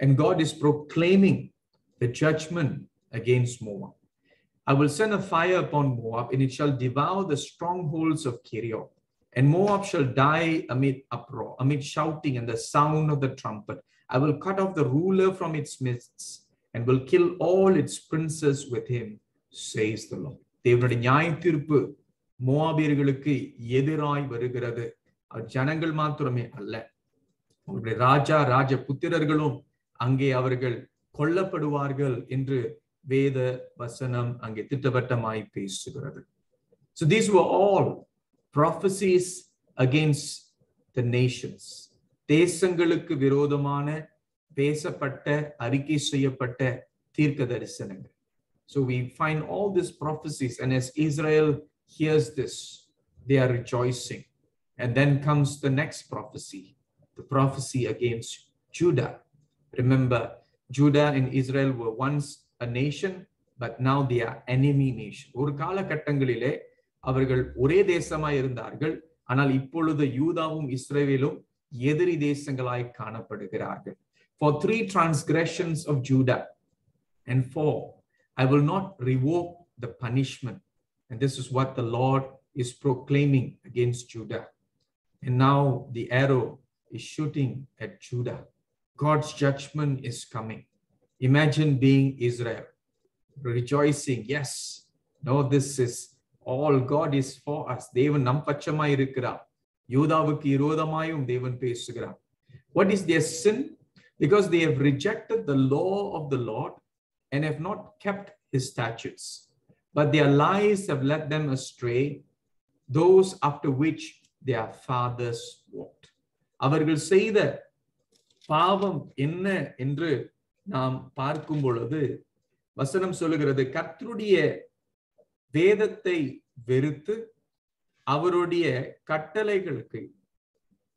and God is proclaiming the judgment against Moab. I will send a fire upon Moab, and it shall devour the strongholds of Kerioth. And Moab shall die amid uproar, amid shouting and the sound of the trumpet. I will cut off the ruler from its midst and will kill all its princes with him, says the Lord. தேவனுடைய நியாய தீர்ப்பு மோவாபியர்களுக்கு எதிராய் வருகிறது ஜனங்கள் மாத்திரமே அல்ல அவருடைய ராஜா ராஜ புத்திரர்களும் அங்கே அவர்கள் கொல்லப்படுவார்கள் என்று வேத வசனம் அங்கே திட்டவட்டமாய் பேசுகிறது So these were all prophecies against the nations. தேசங்களுக்கு விரோதமான பேசப்பட்ட அறிக்கை செய்யப்பட்ட தீர்க்க தரிசனங்கள் So we find all these prophecies, and as Israel hears this, they are rejoicing. And then comes the next prophecy, the prophecy against Judah. Remember, Judah and Israel were once a nation, but now they are enemy nation. ஒரு காலகட்டங்களிலே அவர்கள் ஒரே தேசமாய் இருந்தார்கள் ஆனால் இப்பொழுது யூதாவும் இஸ்ரேலும் எதிரி தேசங்களாய் காணப்படுகிறார்கள் For three transgressions of Judah and four, I will not revoke the punishment. And this is what the Lord is proclaiming against Judah. And now the arrow is shooting at Judah. God's judgment is coming. Imagine being Israel, rejoicing. Yes, no, this is all God is for us. தேவன் நம் பட்சமாய் இருக்கிறார் யூதாவுக்கு விரோதமாயும் தேவன் பேசுகிறார் What is their sin? Because they have rejected the law of the Lord and have not kept his statutes. But their lies have led them astray, those after which their fathers walked. அவர்கள் செய்த பாவம் என்ன என்று நாம் பார்க்கும் பொழுது வசனம் சொல்லுகிறது கர்த்தருடைய வேதத்தை வெறுத்து அவருடைய கட்டளைகளுக்கு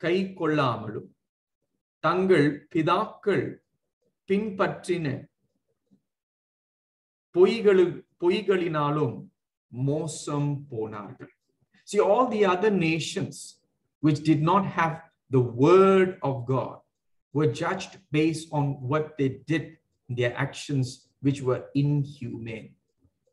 கை கொள்ளாமலும் தங்கள் பிதாக்கள் பின்பற்றின பொய்களு பொய்களினாலும் மோசம் போனார்கள். See, all the other nations which did not have the word of God were judged based on what they did, their actions, which were inhumane.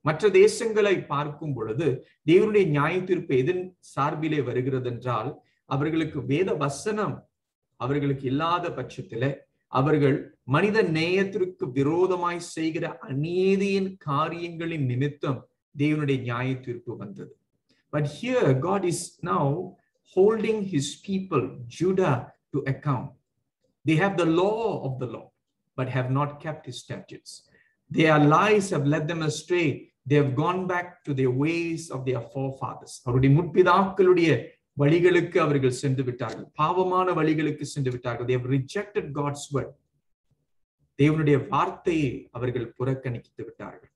மற்ற தேசங்களை பார்க்கும் பொழுது தேவனுடைய நியாய தீர்ப்பு எதன் சார்பிலே வருகிறது என்றால் அவர்களுக்கு வேத வசனம் அவர்களுக்கு இல்லாத பட்சத்துல அவர்கள் மனித நேயத்திற்கு விரோதமாய் செய்கிற அநீதியின் காரியங்களின் நிமித்தம் தேவனுடைய நியாய தீர்ப்பு வந்தது but here God is now holding his people, Judah to account They have the law of the Lord, but have not kept his statutes. Their lies have led them astray. They have gone back to their ways of their forefathers. அவருடைய முற்பிதாக்களுடைய வழிகளுக்கு அவர்கள் சென்று விட்டார்கள் பாவமான வழிகளுக்கு சென்று விட்டார்கள் they have rejected God's word தேவனுடைய வார்த்தையை அவர்கள் புறக்கணித்து விட்டார்கள்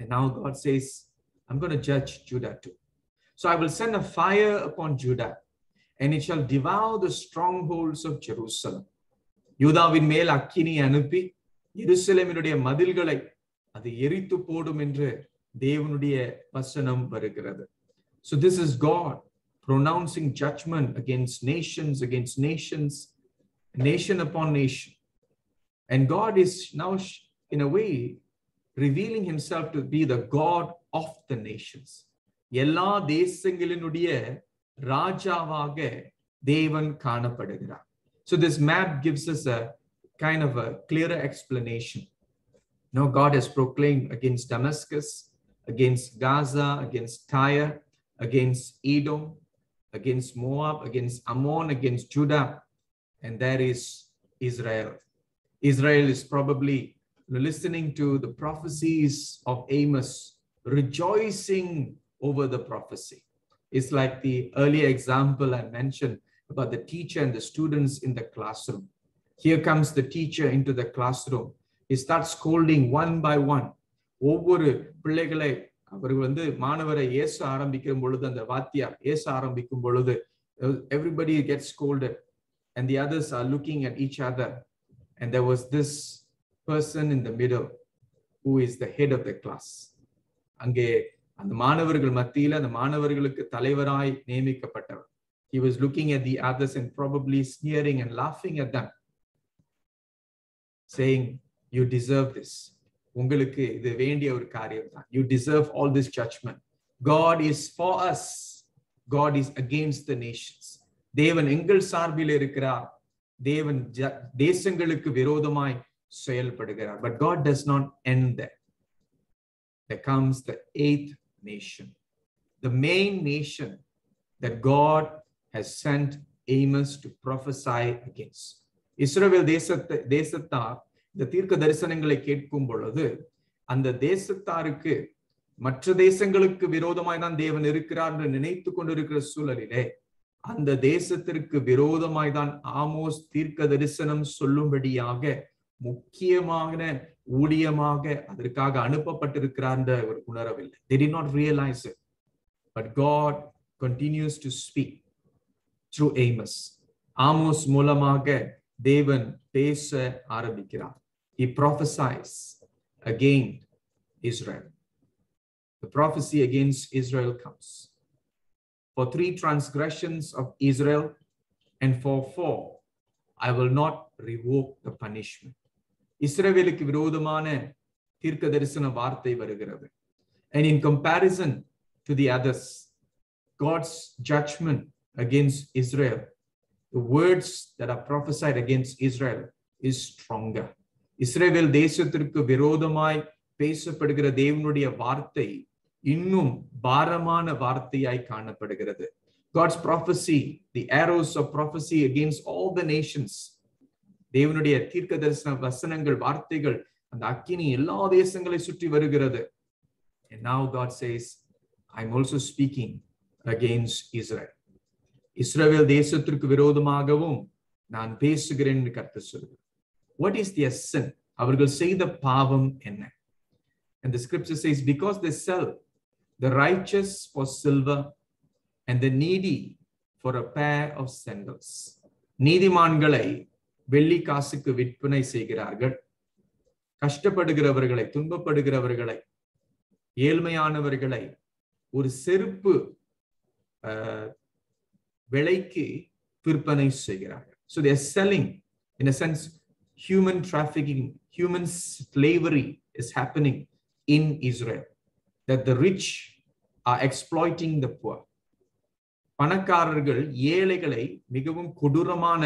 and now God says I'm going to judge Judah too so I will send a fire upon Judah and it shall devour the strongholds of Jerusalem யூதாவின் மேல் அக்கினி அனுப்பி எருசலேமினுடைய மதில்களை அது எரித்து போடும் என்று தேவனுடைய வசனம் வருகிறது so this is God pronouncing judgment against nations against nations nation upon nation and God is now in a way revealing himself to be the God of the nations எல்லா தேசங்களினுடைய ராஜாவாக தேவன் காணப்படுகிறார் so this map gives us a kind of a clearer explanation now God has proclaimed against Damascus against Gaza against Tyre against Edom against Moab against Ammon against Judah and there is Israel Israel is probably listening to the prophecies of Amos rejoicing over the prophecy. It's like the earlier example I mentioned about the teacher and the students in the classroom. Here comes the teacher into the classroom. He starts scolding one by one. ஒவ்வொரு பிள்ளைகளை அவர்கள் வந்து மாணவரை ஏச ஆரம்பிக்கும் பொழுது அந்த வாத்தியார் ஏச ஆரம்பிக்கும் பொழுது everybody gets scolded and the others are looking at each other and there was this person in the middle who is the head of the class அங்கே அந்த மாணவர்கள் மத்தியில அந்த மாணவர்களுக்கு தலைவராய் நியமிக்கப்பட்டவர் he was looking at the others and probably sneering and laughing at them saying you deserve this உங்களுக்கு இது வேண்டிய ஒரு காரியம் தான் you deserve all this judgment god is for us God is against the nations. தேவன் எங்கள் சார்பில் இருக்கிறார் தேவன் ஜ- தேசங்களுக்கு விரோதமாய் செயல்படுகிறார் but God does not end there. There comes the eighth nation, the main nation that God has sent Amos to prophesy against. இஸ்ரவேல் தேசத்தை தேசத்தார் இந்த தீர்க்க தரிசனங்களை கேட்கும் பொழுது அந்த தேசத்தாருக்கு மற்ற தேசங்களுக்கு விரோதமாய் தான் தேவன் இருக்கிறார் என்று நினைத்து கொண்டிருக்கிற சூழலிலே அந்த தேசத்திற்கு விரோதமாய் தான் ஆமோஸ் தீர்க்க தரிசனம் சொல்லும்படியாக முக்கியமான ஊழியமாக அதற்காக அனுப்பப்பட்டிருக்கிறார் என்று அவர் உணரவில்லை they did not realize it but god continues to speak through amos Amos மூலமாக தேவன் பேச ஆரம்பிக்கிறார் he prophesies against israel the prophecy against israel comes for three transgressions of israel and for four i will not revoke the punishment இஸ்ரவேலுக்கு விரோதமான தீர்க்க தரிசன வார்த்தை வருகிறது and in comparison to the others god's judgment against israel the words that are prophesied against israel is stronger இஸ்ரேவேல் தேசத்திற்கு விரோதமாய் பேசப்படுகிற தேவனுடைய வார்த்தை இன்னும் பாரமான வார்த்தையாய் காணப்படுகிறது God's prophecy, the arrows of prophecy against all the nations. தேவனுடைய தீர்க்க தரிசன வசனங்கள் வார்த்தைகள் அந்த அக்கினி எல்லா தேசங்களை சுற்றி வருகிறது And now God says, I'm also speaking against Israel. Israel தேசத்திற்கு விரோதமாகவும் நான் பேசுகிறேன் கருத்து சொல்கிறேன் அவர்கள் செய்த பாவம் என்ன? And the scripture says, because they sell the righteous for silver and the needy for a pair of sandals. நீதிமான்களை வெள்ளி காசுக்கு விற்பனை செய்கிறார்கள் கஷ்டப்படுகிறவர்களை துன்பப்படுகிறவர்களை ஏழ்மையானவர்களை ஒரு செருப்பு விலைக்கு விற்பனை செய்கிறார்கள் so they're selling in a sense human trafficking human slavery is happening in Israel that the rich are exploiting the poor பணக்காரர்கள் ஏழைகளை மிகவும் கொடூரமான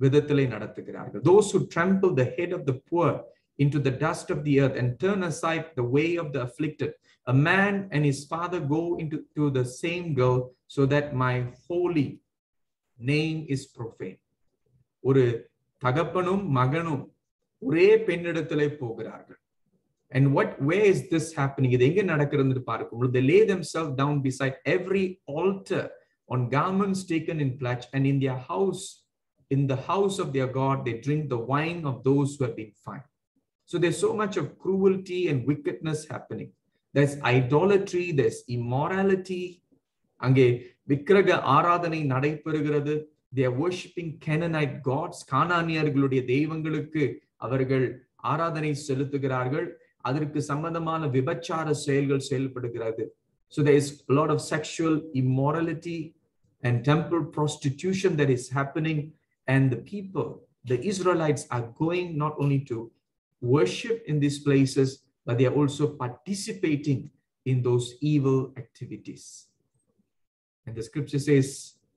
விதத்திலே நடத்துகிறார்கள். Those to trample the head of the poor into the dust of the earth and turn aside the way of the afflicted a man and his father go into to the same girl so that my holy name is profane ஒரு தகப்பனும் மகனும் ஒரே பெண்ணிடத்திலே போகிறார்கள் and what where is this happening இது எங்க நடக்கிறது பார்க்கும் they lay themselves down beside every altar on garments taken in pledge and in their house in the house of their god they drink the wine of those who have been fined so there's so much of cruelty and wickedness happening there's idolatry there's immorality அங்கே விக்கிரக ஆராதனை நடைபெறுகிறது they are worshipping canaanite gods கானானியர்களுடைய தெய்வங்களுக்கு அவர்கள் ஆராதனை செலுத்துகிறார்கள் அதற்கு சம்பந்தமான விபச்சார செயல்கள் செயல்படுகிறது so there is a lot of sexual immorality and temple prostitution that is happening and the people the israelites are going not only to worship in these places but they are also participating in those evil activities and the scripture says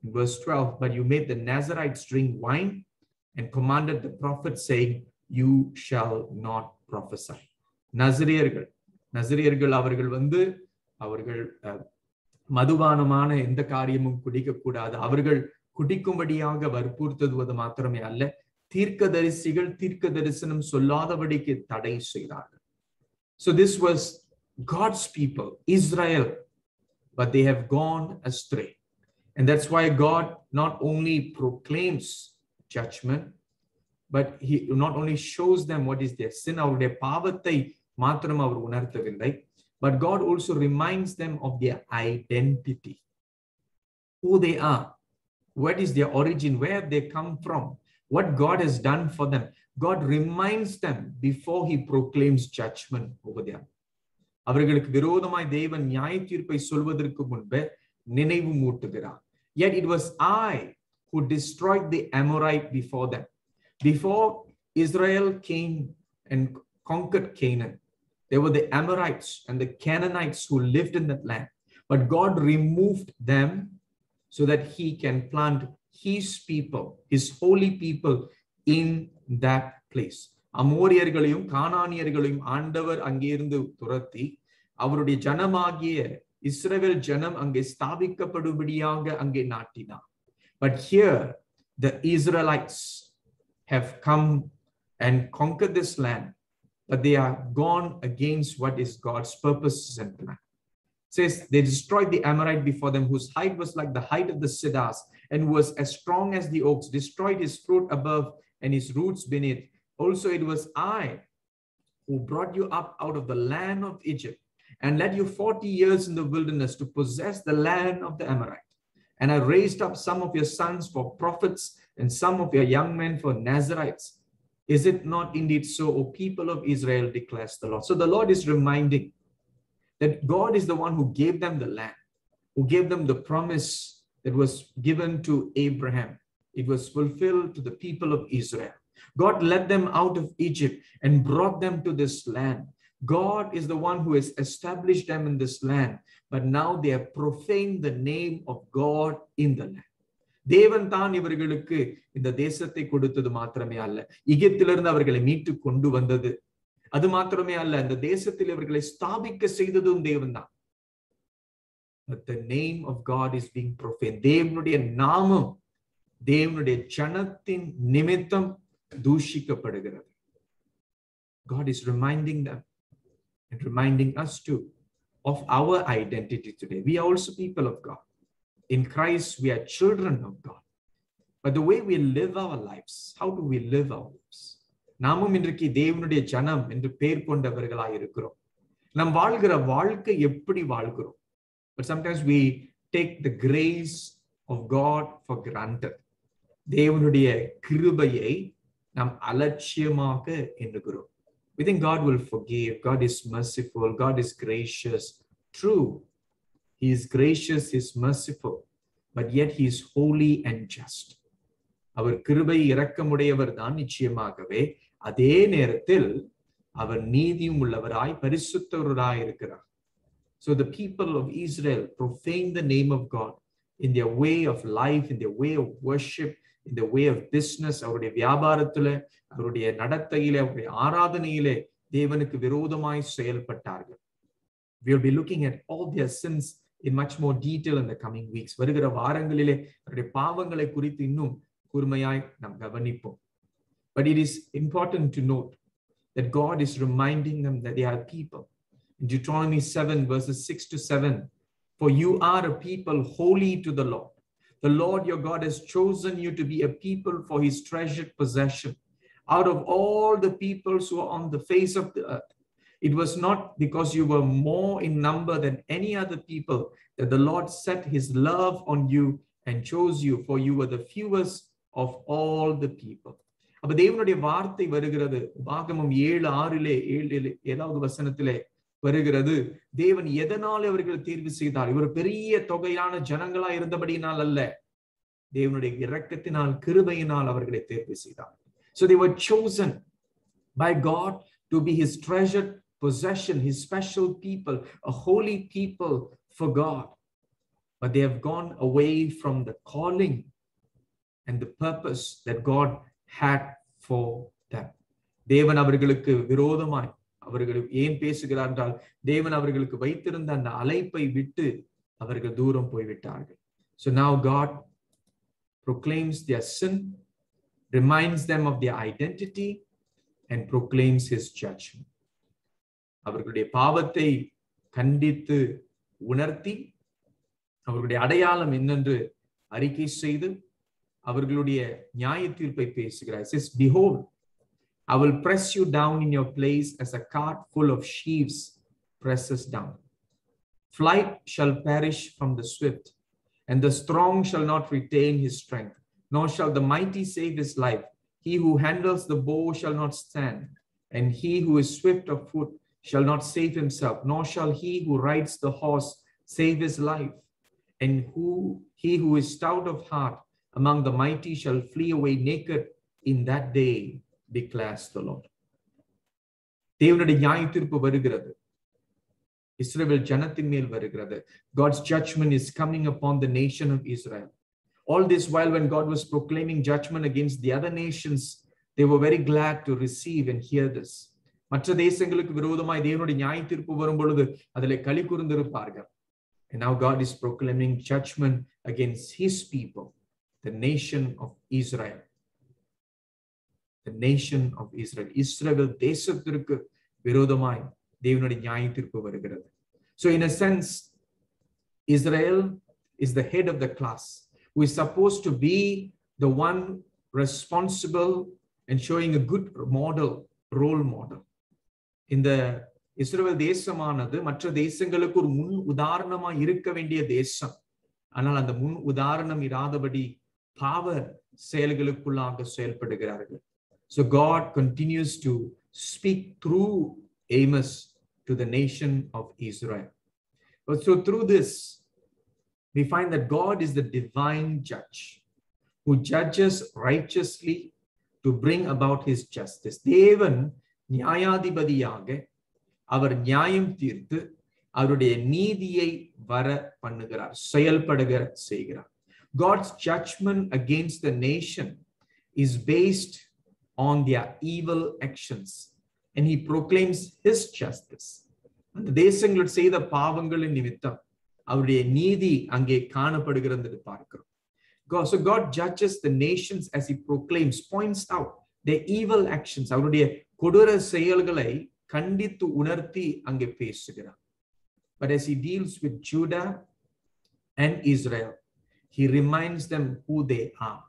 in verse 12 but you made the nazarites drink wine and commanded the prophet saying you shall not prophesy நசிரியர்கள் நசிரியர்கள் அவர்கள் வந்து அவர்கள் அஹ், மதுபானமான எந்த காரியமும் குடிக்கக்கூடாது அவர்கள் குடிக்கும்படியாக வற்புறுத்துவது மாத்திரமே அல்ல தீர்க்கதரிசிகள் தீர்க்க தரிசனம் சொல்லாதபடிக்கு தடை செய்தார்கள் so this was god's people israel but they have gone astray and that's why god not only proclaims judgment but he not only shows them what is their sin அவருடைய பாவத்தை மாத்திரம் அவர் உணர்த்தவில்லை but God also reminds them of their identity, who they are, what is their origin, where have they come from, what God has done for them. God reminds them before he proclaims judgment over them. அவர்களுக்கு விரோதமாய் தேவன் நியாய தீர்ப்பை சொல்வதற்கு முன்பே நினைவு மூட்டுகிறார் yet it was I who destroyed the Amorite before them before Israel came and conquered Canaan there were the Amorites and the Canaanites who lived in that land. But God removed them so that he can plant his people, his holy people in that place. அமோரியர்களையும் கானானியர்களையும் ஆண்டவர் அங்கிருந்து துரத்தி அவருடைய ஜனமாகிய இஸ்ரவேல் ஜனம் அங்கே ஸ்தாபிக்கப்படும்படியாக அங்கே நாட்டினார் but here the Israelites have come and conquered this land but they are gone against what is God's purposes and plan. It says they destroyed the Amorite before them, whose height was like the height of the cedars and was as strong as the oaks, destroyed his fruit above and his roots beneath. Also, it was I who brought you up out of the land of Egypt and led you 40 years in the wilderness to possess the land of the Amorite. And I raised up some of your sons for prophets and some of your young men for Nazarites. Is it not indeed so, O people of Israel, declares the Lord? So the Lord is reminding that God is the one who gave them the land, who gave them the promise that was given to Abraham. It was fulfilled to the people of Israel. God led them out of Egypt and brought them to this land. God is the one who has established them in this land, but now they have profaned the name of God in the land. தேவன் தான் இவர்களுக்கு இந்த தேசத்தை கொடுத்தது மாத்திரமே அல்ல இகத்திலிருந்து அவர்களை மீட்டு கொண்டு வந்தது அது மாத்திரமே அல்ல இந்த தேசத்தில் இவர்களை ஸ்தாபிக்க செய்ததும் தேவன் தான் But the name of God is being profaned. தேவனுடைய நாமம் தேவனுடைய ஜனத்தின் நிமித்தம் தூஷிக்கப்படுகிறது God is reminding them and reminding us too of our identity today. We are also people of God. In Christ, we are children of God. But the way we live our lives, how do we live our lives? நாமும் இன்றைக்கு தேவனுடைய ஜனம் என்று பெயர் கொண்டவர்களாய் இருக்கிறோம் நாம் வாழ்கிற வாழ்க்கை எப்படி வாழ்கிறோம் but sometimes we take the grace of God for granted தேவனுடைய கிருபையை நாம் அலட்சியமாக எண்ணுகிறோம் We think God will forgive. God is merciful. God is gracious. True. He is gracious, He is merciful, but yet He is holy and just. அவர் கிருபை இரக்கமுடையவர் தான் நிச்சயமாகவே அதே நேரத்தில் அவர் நீதியும் உள்ளவராய் பரிசுத்தவராய் இருக்கிறார் So the people of Israel profane the name of God in their way of life, in their way of worship, in the way of business, அவருடைய வியாபாரத்துல அவருடைய நடத்தையிலே அவருடைய ஆராதனையிலே தேவனுக்கு விரோதமாய் செயல்பட்டார்கள் We will be looking at all their sins in much more detail in the coming weeks. வருகிற வாரங்களிலே அவருடைய பாவங்களை குறித்து இன்னும் கூர்மையாய் நாம் கவனிப்போம் But it is important to note that God is reminding them that they are people. In Deuteronomy 7, verses 6 to 7, for you are a people holy to the Lord. The Lord your God has chosen you to be a people for his treasured possession. Out of all the peoples who are on the face of the earth, it was not because you were more in number than any other people that the Lord set his love on you and chose you, for you were the fewest of all the people. அப்ப தேவனுடைய வார்த்தை வருகிறது உபாகமம் ஏழு ஆறிலே ஏழு ஏழாவது வசனத்திலே வருகிறது தேவன் எதனால் அவர்கள் தேர்வு செய்தார் இவர் பெரிய தொகையான ஜனங்களா இருந்தபடியினால் அல்ல தேவனுடைய இரக்கத்தினால் கிருபையினால் அவர்களை தேர்வு செய்தார் So they were chosen by God to be his treasured possession, his special people, a holy people for God. But they have gone away from the calling and the purpose that God had for them. தேவன் அவர்களுக்கு விரோதமாய் அவர்கள் ஏன் பேசுகிறார் என்றால் தேவன் அவர்களுக்கு வைத்திருந்த அந்த அழைப்பை விட்டு அவர்கள் தூரம் போய்விட்டார்கள் so now God proclaims their sin, reminds them of their identity, and proclaims his judgment. அவர்களுடைய பாவத்தை கண்டித்து உணர்த்தி அவர்களுடைய அடையாளம் என்னென்று அறிக்கை செய்து அவர்களுடைய நியாய தீர்ப்பை பேசுகிறார் says behold I will press you down in your place as a cart full of sheaves presses down. Flight shall perish from the swift, and the strong shall not retain his strength, nor shall the mighty save his life. He who handles the bow shall not stand, and he who is swift of foot shall not save himself, nor shall he who rides the horse save his life. And who he who is stout of heart among the mighty shall flee away naked in that day, declares the Lord. தேவனுடைய நியாய தீர்ப்பு வருகிறது Israel ஜனத்தின் மேல் வருகிறது God's judgment is coming upon the nation of Israel. All this while, when God was proclaiming judgment against the other nations, they were very glad to receive and hear this. மற்ற தேசங்களுக்கு விரோதமாய் தேவனுடைய நியாய தீர்ப்பு வரும் பொழுது அதிலே களி கூர்ந்திருப்பார்கள் And now God is proclaiming judgment against his people, the nation of Israel. The nation of Israel. Israel தேசத்திற்கு விரோதமாய் தேவனுடைய நியாய தீர்ப்பு வருகிறது. So in a sense, Israel is the head of the class who is supposed to be the one responsible and showing a good model, role model. இந்த Israel தேசமானது மற்ற தேசங்களுக்கு ஒரு முன் உதாரணமா இருக்க வேண்டிய தேசம் ஆனால் அந்த முன் உதாரணம் இராதபடி பாவ செயல்களுக்குள்ளாக செயல்படுகிறார்கள் So God continues to speak through Amos to the nation of Israel. But so through this, we find that God is the divine judge who judges righteously to bring about his justice. தேவன் நியாயாதிபதியாக அவர் நியாயம் தீர்த்து அவருடைய நீதியை வர பண்ணுகிறார் செயல்படுகிற செய்கிறார் God's judgment against the nation is based on their evil actions and he proclaims his justice. அந்த தேசங்கள் செய்த பாவங்களின் நிமித்தம் அவருடைய நீதி அங்கே காணப்படுகிறது பார்க்கிறோம் God, so God judges the nations as he proclaims, points out their evil actions, அவருடைய கொடூர செயல்களை கண்டித்து உணர்த்தி அங்கே பேசுகிறார் But as he deals with Judah and Israel, he reminds them who they are.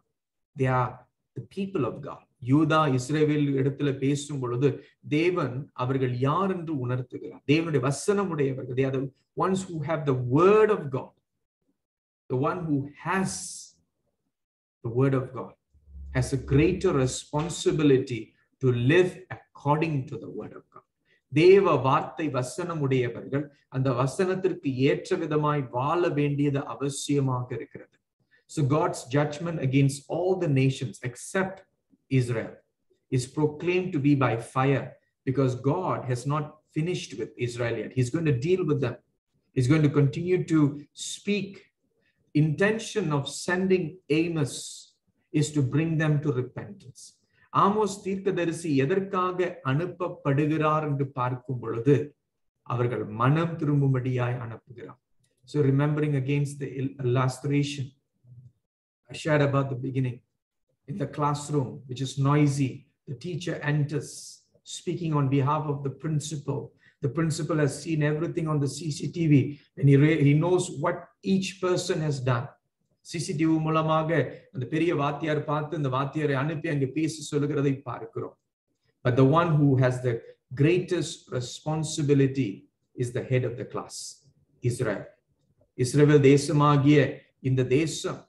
They are the people of God. யூதா இஸ்ரேவேல் இடத்துல பேசும் பொழுது தேவன் அவர்கள் யார் என்று உணர்த்துகிறார். தேவனுடைய வசனம் உடையவர்கள். They are ones who have the word of God the one who has the word of God has a greater responsibility to live according to the word of God தேவ வார்த்தை வசனம் உடையவர்கள் அந்த வசனத்திற்கு ஏற்ற விதமாய் வாழ வேண்டியது அவசியமாக இருக்கிறது. So God's judgment against all the nations except Israel is proclaimed to be by fire because God has not finished with Israel yet. He's going to deal with them. He's going to continue to speak. Intention of sending Amos is to bring them to repentance. Amos தீர்க்கதரிசி எதற்காக அனுப்பப்படுகிறார் என்று பார்க்கும் பொழுது அவர்கள் மனம் திரும்பும்படியாய் அனுப்புகிறார் So remembering against the illustration I shared about the beginning, in the classroom, which is noisy, the teacher enters speaking on behalf of the principal. The principal has seen everything on the CCTV and he, re- he knows what each person has done. CCTV மூலமாக அந்த பெரிய வாத்தியார் பார்த்து அந்த வாத்தியாரை அனுப்பி அங்கே பேசி சொல்லுகிறதை பார்க்கிறோம் But the one who has the greatest responsibility is the head of the class, Israel. Israel தேசமாகிய இந்த தேசம்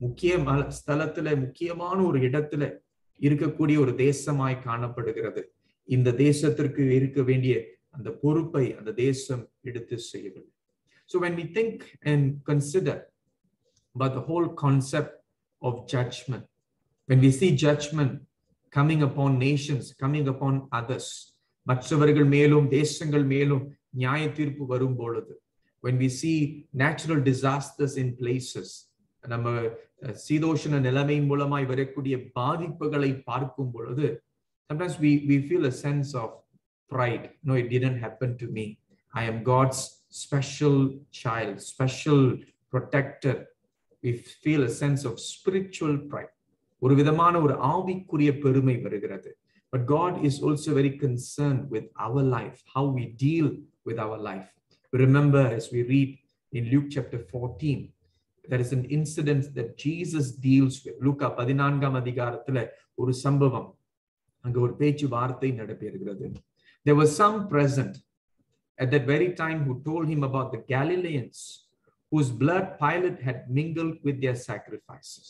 முக்கிய ஸ்தலத்துல முக்கியமான ஒரு இடத்துல இருக்கக்கூடிய ஒரு தேசமாய் காணப்படுகிறது இந்த தேசத்திற்கு இருக்க வேண்டிய அந்த பொறுப்பை அந்த தேசம் எடுத்து செய்யவில்லை So when we think and consider about the whole concept of judgment, when we see judgment coming upon nations, coming upon others, மற்றவர்கள் மேலும் தேசங்கள் மேலும் நியாய தீர்ப்பு வரும் பொழுது when we see natural disasters in places நம்ம சீதோஷண நிலைமையின் மூலமாய் வரக்கூடிய பாதிப்புகளை பார்க்கும் பொழுது sometimes we we feel a sense of pride no it didn't happen to me i am god's special child special protector we feel a sense of spiritual pride ஒரு விதமான ஒரு ஆவிக்குரிய பெருமை வருகிறது but god is also very concerned with our life how we deal with our life remember as we read in luke chapter 14 there is an incident that Jesus deals with. லூக்கா பதினான்காம் அதிகாரத்துல ஒரு சம்பவம் அங்க ஒரு பேச்சு வார்த்தை நடைபெறுகிறது There was some present at that very time who told him about the Galileans whose blood Pilate had mingled with their sacrifices.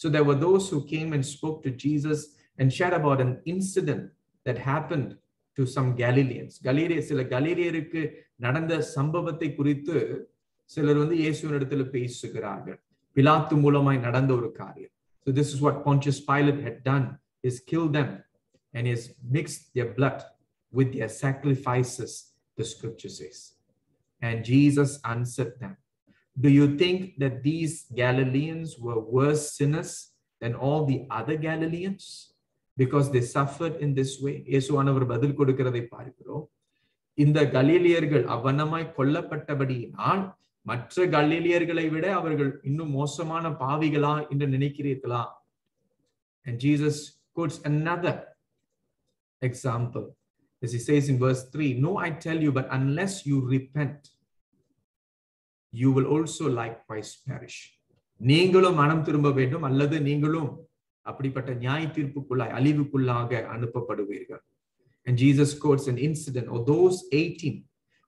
So there were those who came and spoke to Jesus and shared about an incident that happened to some Galileans. Galilee சில கலிலேயருக்கு நடந்த சம்பவத்தை குறித்து சிலர் வந்து இயேசுவின் இடத்துல பேசுகிறார்கள் பிலாத்து மூலமாய் நடந்த ஒரு காரியம் so this is what Pontius Pilate had done is killed them and is mixed their blood with their sacrifices the scripture says And Jesus answered them, Do you think that these Galileans were worse sinners than all the other Galileans? Because they suffered in this way. இயேசுவானவர் பதில் கொடுக்கிறதை பார்க்கிறோம் இந்த கலீலியர்கள் அவனமாய் கொல்லப்பட்டபடியினால் மற்ற கல்லிலியர்களை விட அவர்கள் இன்னும் மோசமான பாவிகளா என்று நினைக்கிறீர்களா And Jesus quotes another example as he says in verse 3 No, I tell you, but unless you repent, you will also likewise perish. நீங்களும் மனம் திரும்ப வேண்டும் அல்லது நீங்களும் அப்படிப்பட்ட நியாய தீர்ப்புக்குள்ளாய் அழிவுக்குள்ளாக அனுப்பப்படுவீர்கள் And Jesus quotes an incident or those 18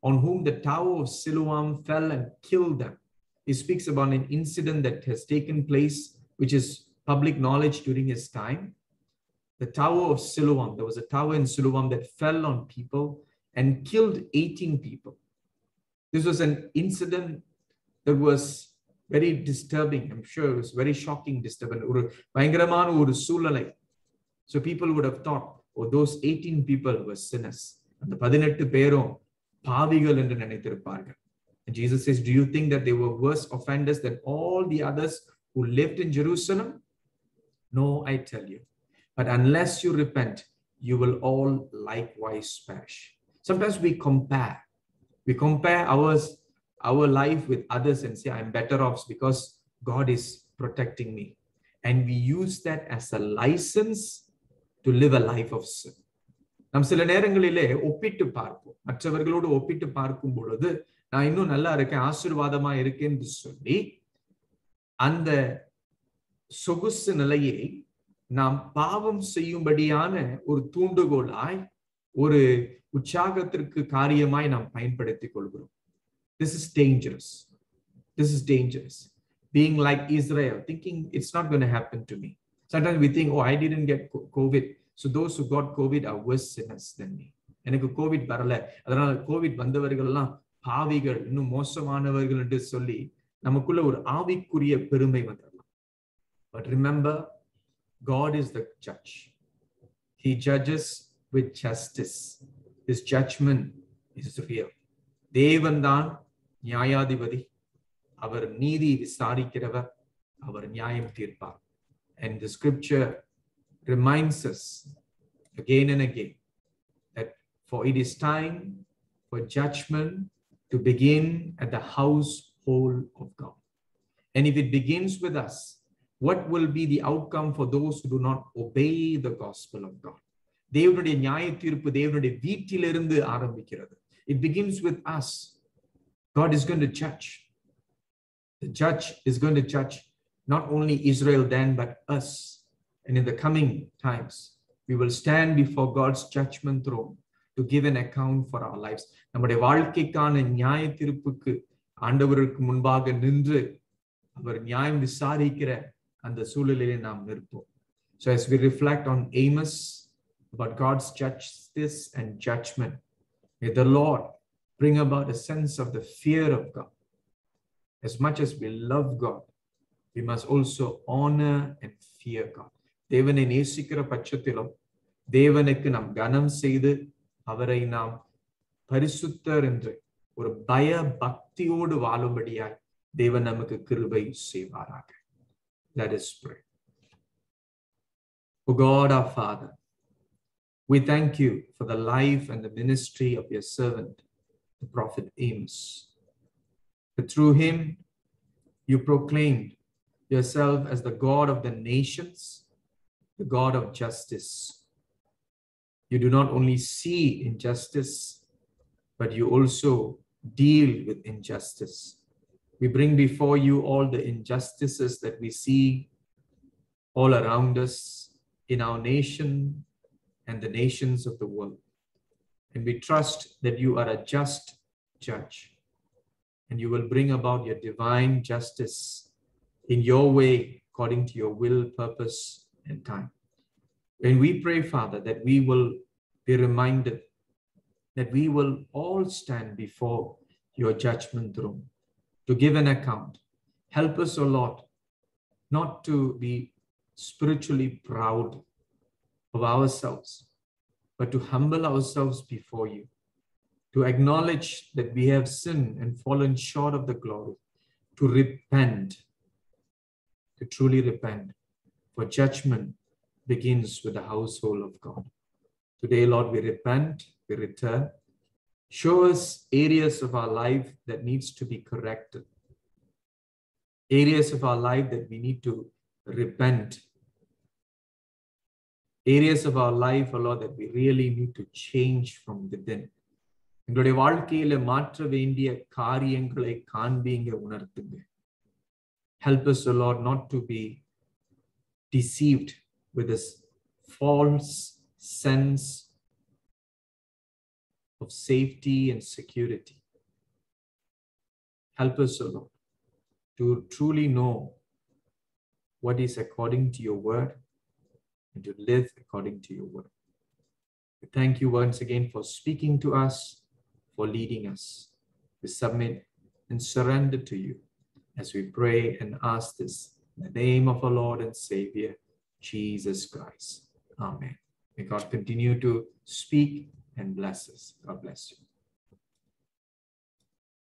on whom the tower of Siloam fell and killed them. He speaks about an incident that has taken place, which is public knowledge during his time. The tower of Siloam, there was a tower in Siloam that fell on people and killed 18 people. This was an incident that was very disturbing. I'm sure it was very shocking, disturbing. ஒரு பயங்கரமான ஒரு சூழ்நிலை. So people would have thought, oh, those 18 people were sinners. அந்த பதினெட்டு பேரும் பாவிகள் என்று நினைத்திருப்பார்கள். And Jesus says, do you think that they were worse offenders than all the others who lived in Jerusalem? No, I tell you. But unless you repent, you will all likewise perish. Sometimes we compare. We compare ours, our life with others and say, I'm better off because God is protecting me. And we use that as a license to live a life of sin. நம் சில நேரங்களிலே ஒப்பிட்டு பார்ப்போம். மற்றவர்களோடு ஒப்பிட்டு பார்க்கும் பொழுது நான் இன்னும் நல்லா இருக்கேன் ஆசீர்வாதமா இருக்கேன்னு சொல்லி அந்த சொகுசு நிலையை நாம் பாவம் செய்யும்படியான ஒரு தூண்டுகோலாய் ஒரு உற்சாகத்திற்கு காரியமாய் நாம் பயன்படுத்திக் கொள்கிறோம். This is dangerous this is dangerous being like Israel thinking it's not gonna happen to me sudden we think oh I didn't get COVID so those who got COVID are worse sinners than me எனக்கு COVID வரல. அதனால Covid வந்தவர்கள் எல்லாம் பாவிகள் இன்னும் மோசமானவர்கள் என்று சொல்லி நமக்குள்ள ஒரு ஆவிக்குரிய பெருமை வந்துடலாம். But remember God is the judge he judges with justice is judgment is real தேவன் தான் நியாயாதிபதி. அவர் நீதி விசாரிக்கிறவர். அவர் நியாயம் தீர்ப்பார். And the scripture reminds us again and again that for it is time for judgment to begin at the household of God and if it begins with us what will be the outcome for those who do not obey the gospel of God? தேவனுடைய நியாய தீர்ப்பு தேவனுடைய வீட்டிலிருந்து ஆரம்பிக்கிறது it begins with us god is going to judge the judge is going to judge not only israel then but us and in the coming times we will stand before god's judgment throne to give an account for our lives நம்முடைய வாழ்க்கைக்கான நியாய தீர்ப்புக்கு ஆண்டவருக்கு முன்பாக நின்று அவர் நியாயம் விசாரிக்கிற அந்த சூழலிலே நாம் நிற்போம் so as we reflect on amos about god's justice and judgment may the lord bring about a sense of the fear of god as much as we love god we must also honor and fear god தேவனை நேசிக்கிற பட்சத்திலும் தேவனுக்கு நாம் கனம் செய்து அவரை நாம் பரிசுத்தர் என்று ஒரு பய பக்தியோடு வாழும்படியாய் தேவன் நமக்கு கிருபை செய்வாராக Let us pray. O God, our Father, we thank you for the life and the ministry of your servant, the prophet Amos. But through him, you proclaimed yourself as the God of the nations, the God of justice. You do not only see injustice, but you also deal with injustice. We bring before you all the injustices that we see all around us in our nation and the nations of the world. And we trust that you are a just judge and you will bring about your divine justice in your way, according to your will, purpose, and time. And we pray, Father, that we will be reminded that we will all stand before your judgment throne to give an account. Help us, O Lord, not to be spiritually proud of ourselves, but to humble ourselves before you, to acknowledge that we have sinned and fallen short of the glory, to repent, to truly repent, for judgment begins with the household of God. Today, Lord, we repent, we return. Show us areas of our life that needs to be corrected. Areas of our life that we need to repent. Areas of our life, oh Lord, that we really need to change from within. எங்களுடைய வாழ்க்கையில மாற்ற வேண்டிய காரியங்களை காண்பீங்க உணர்த்துங்க help us, O Lord, not to be deceived with this false sense of safety and security. Help us, O Lord, to truly know what is according to your word and to live according to your word. We thank you once again for speaking to us, for leading us. We submit and surrender to you as we pray and ask this in the name of our Lord and Savior, Jesus Christ. Amen. May God continue to speak and bless us. God bless you.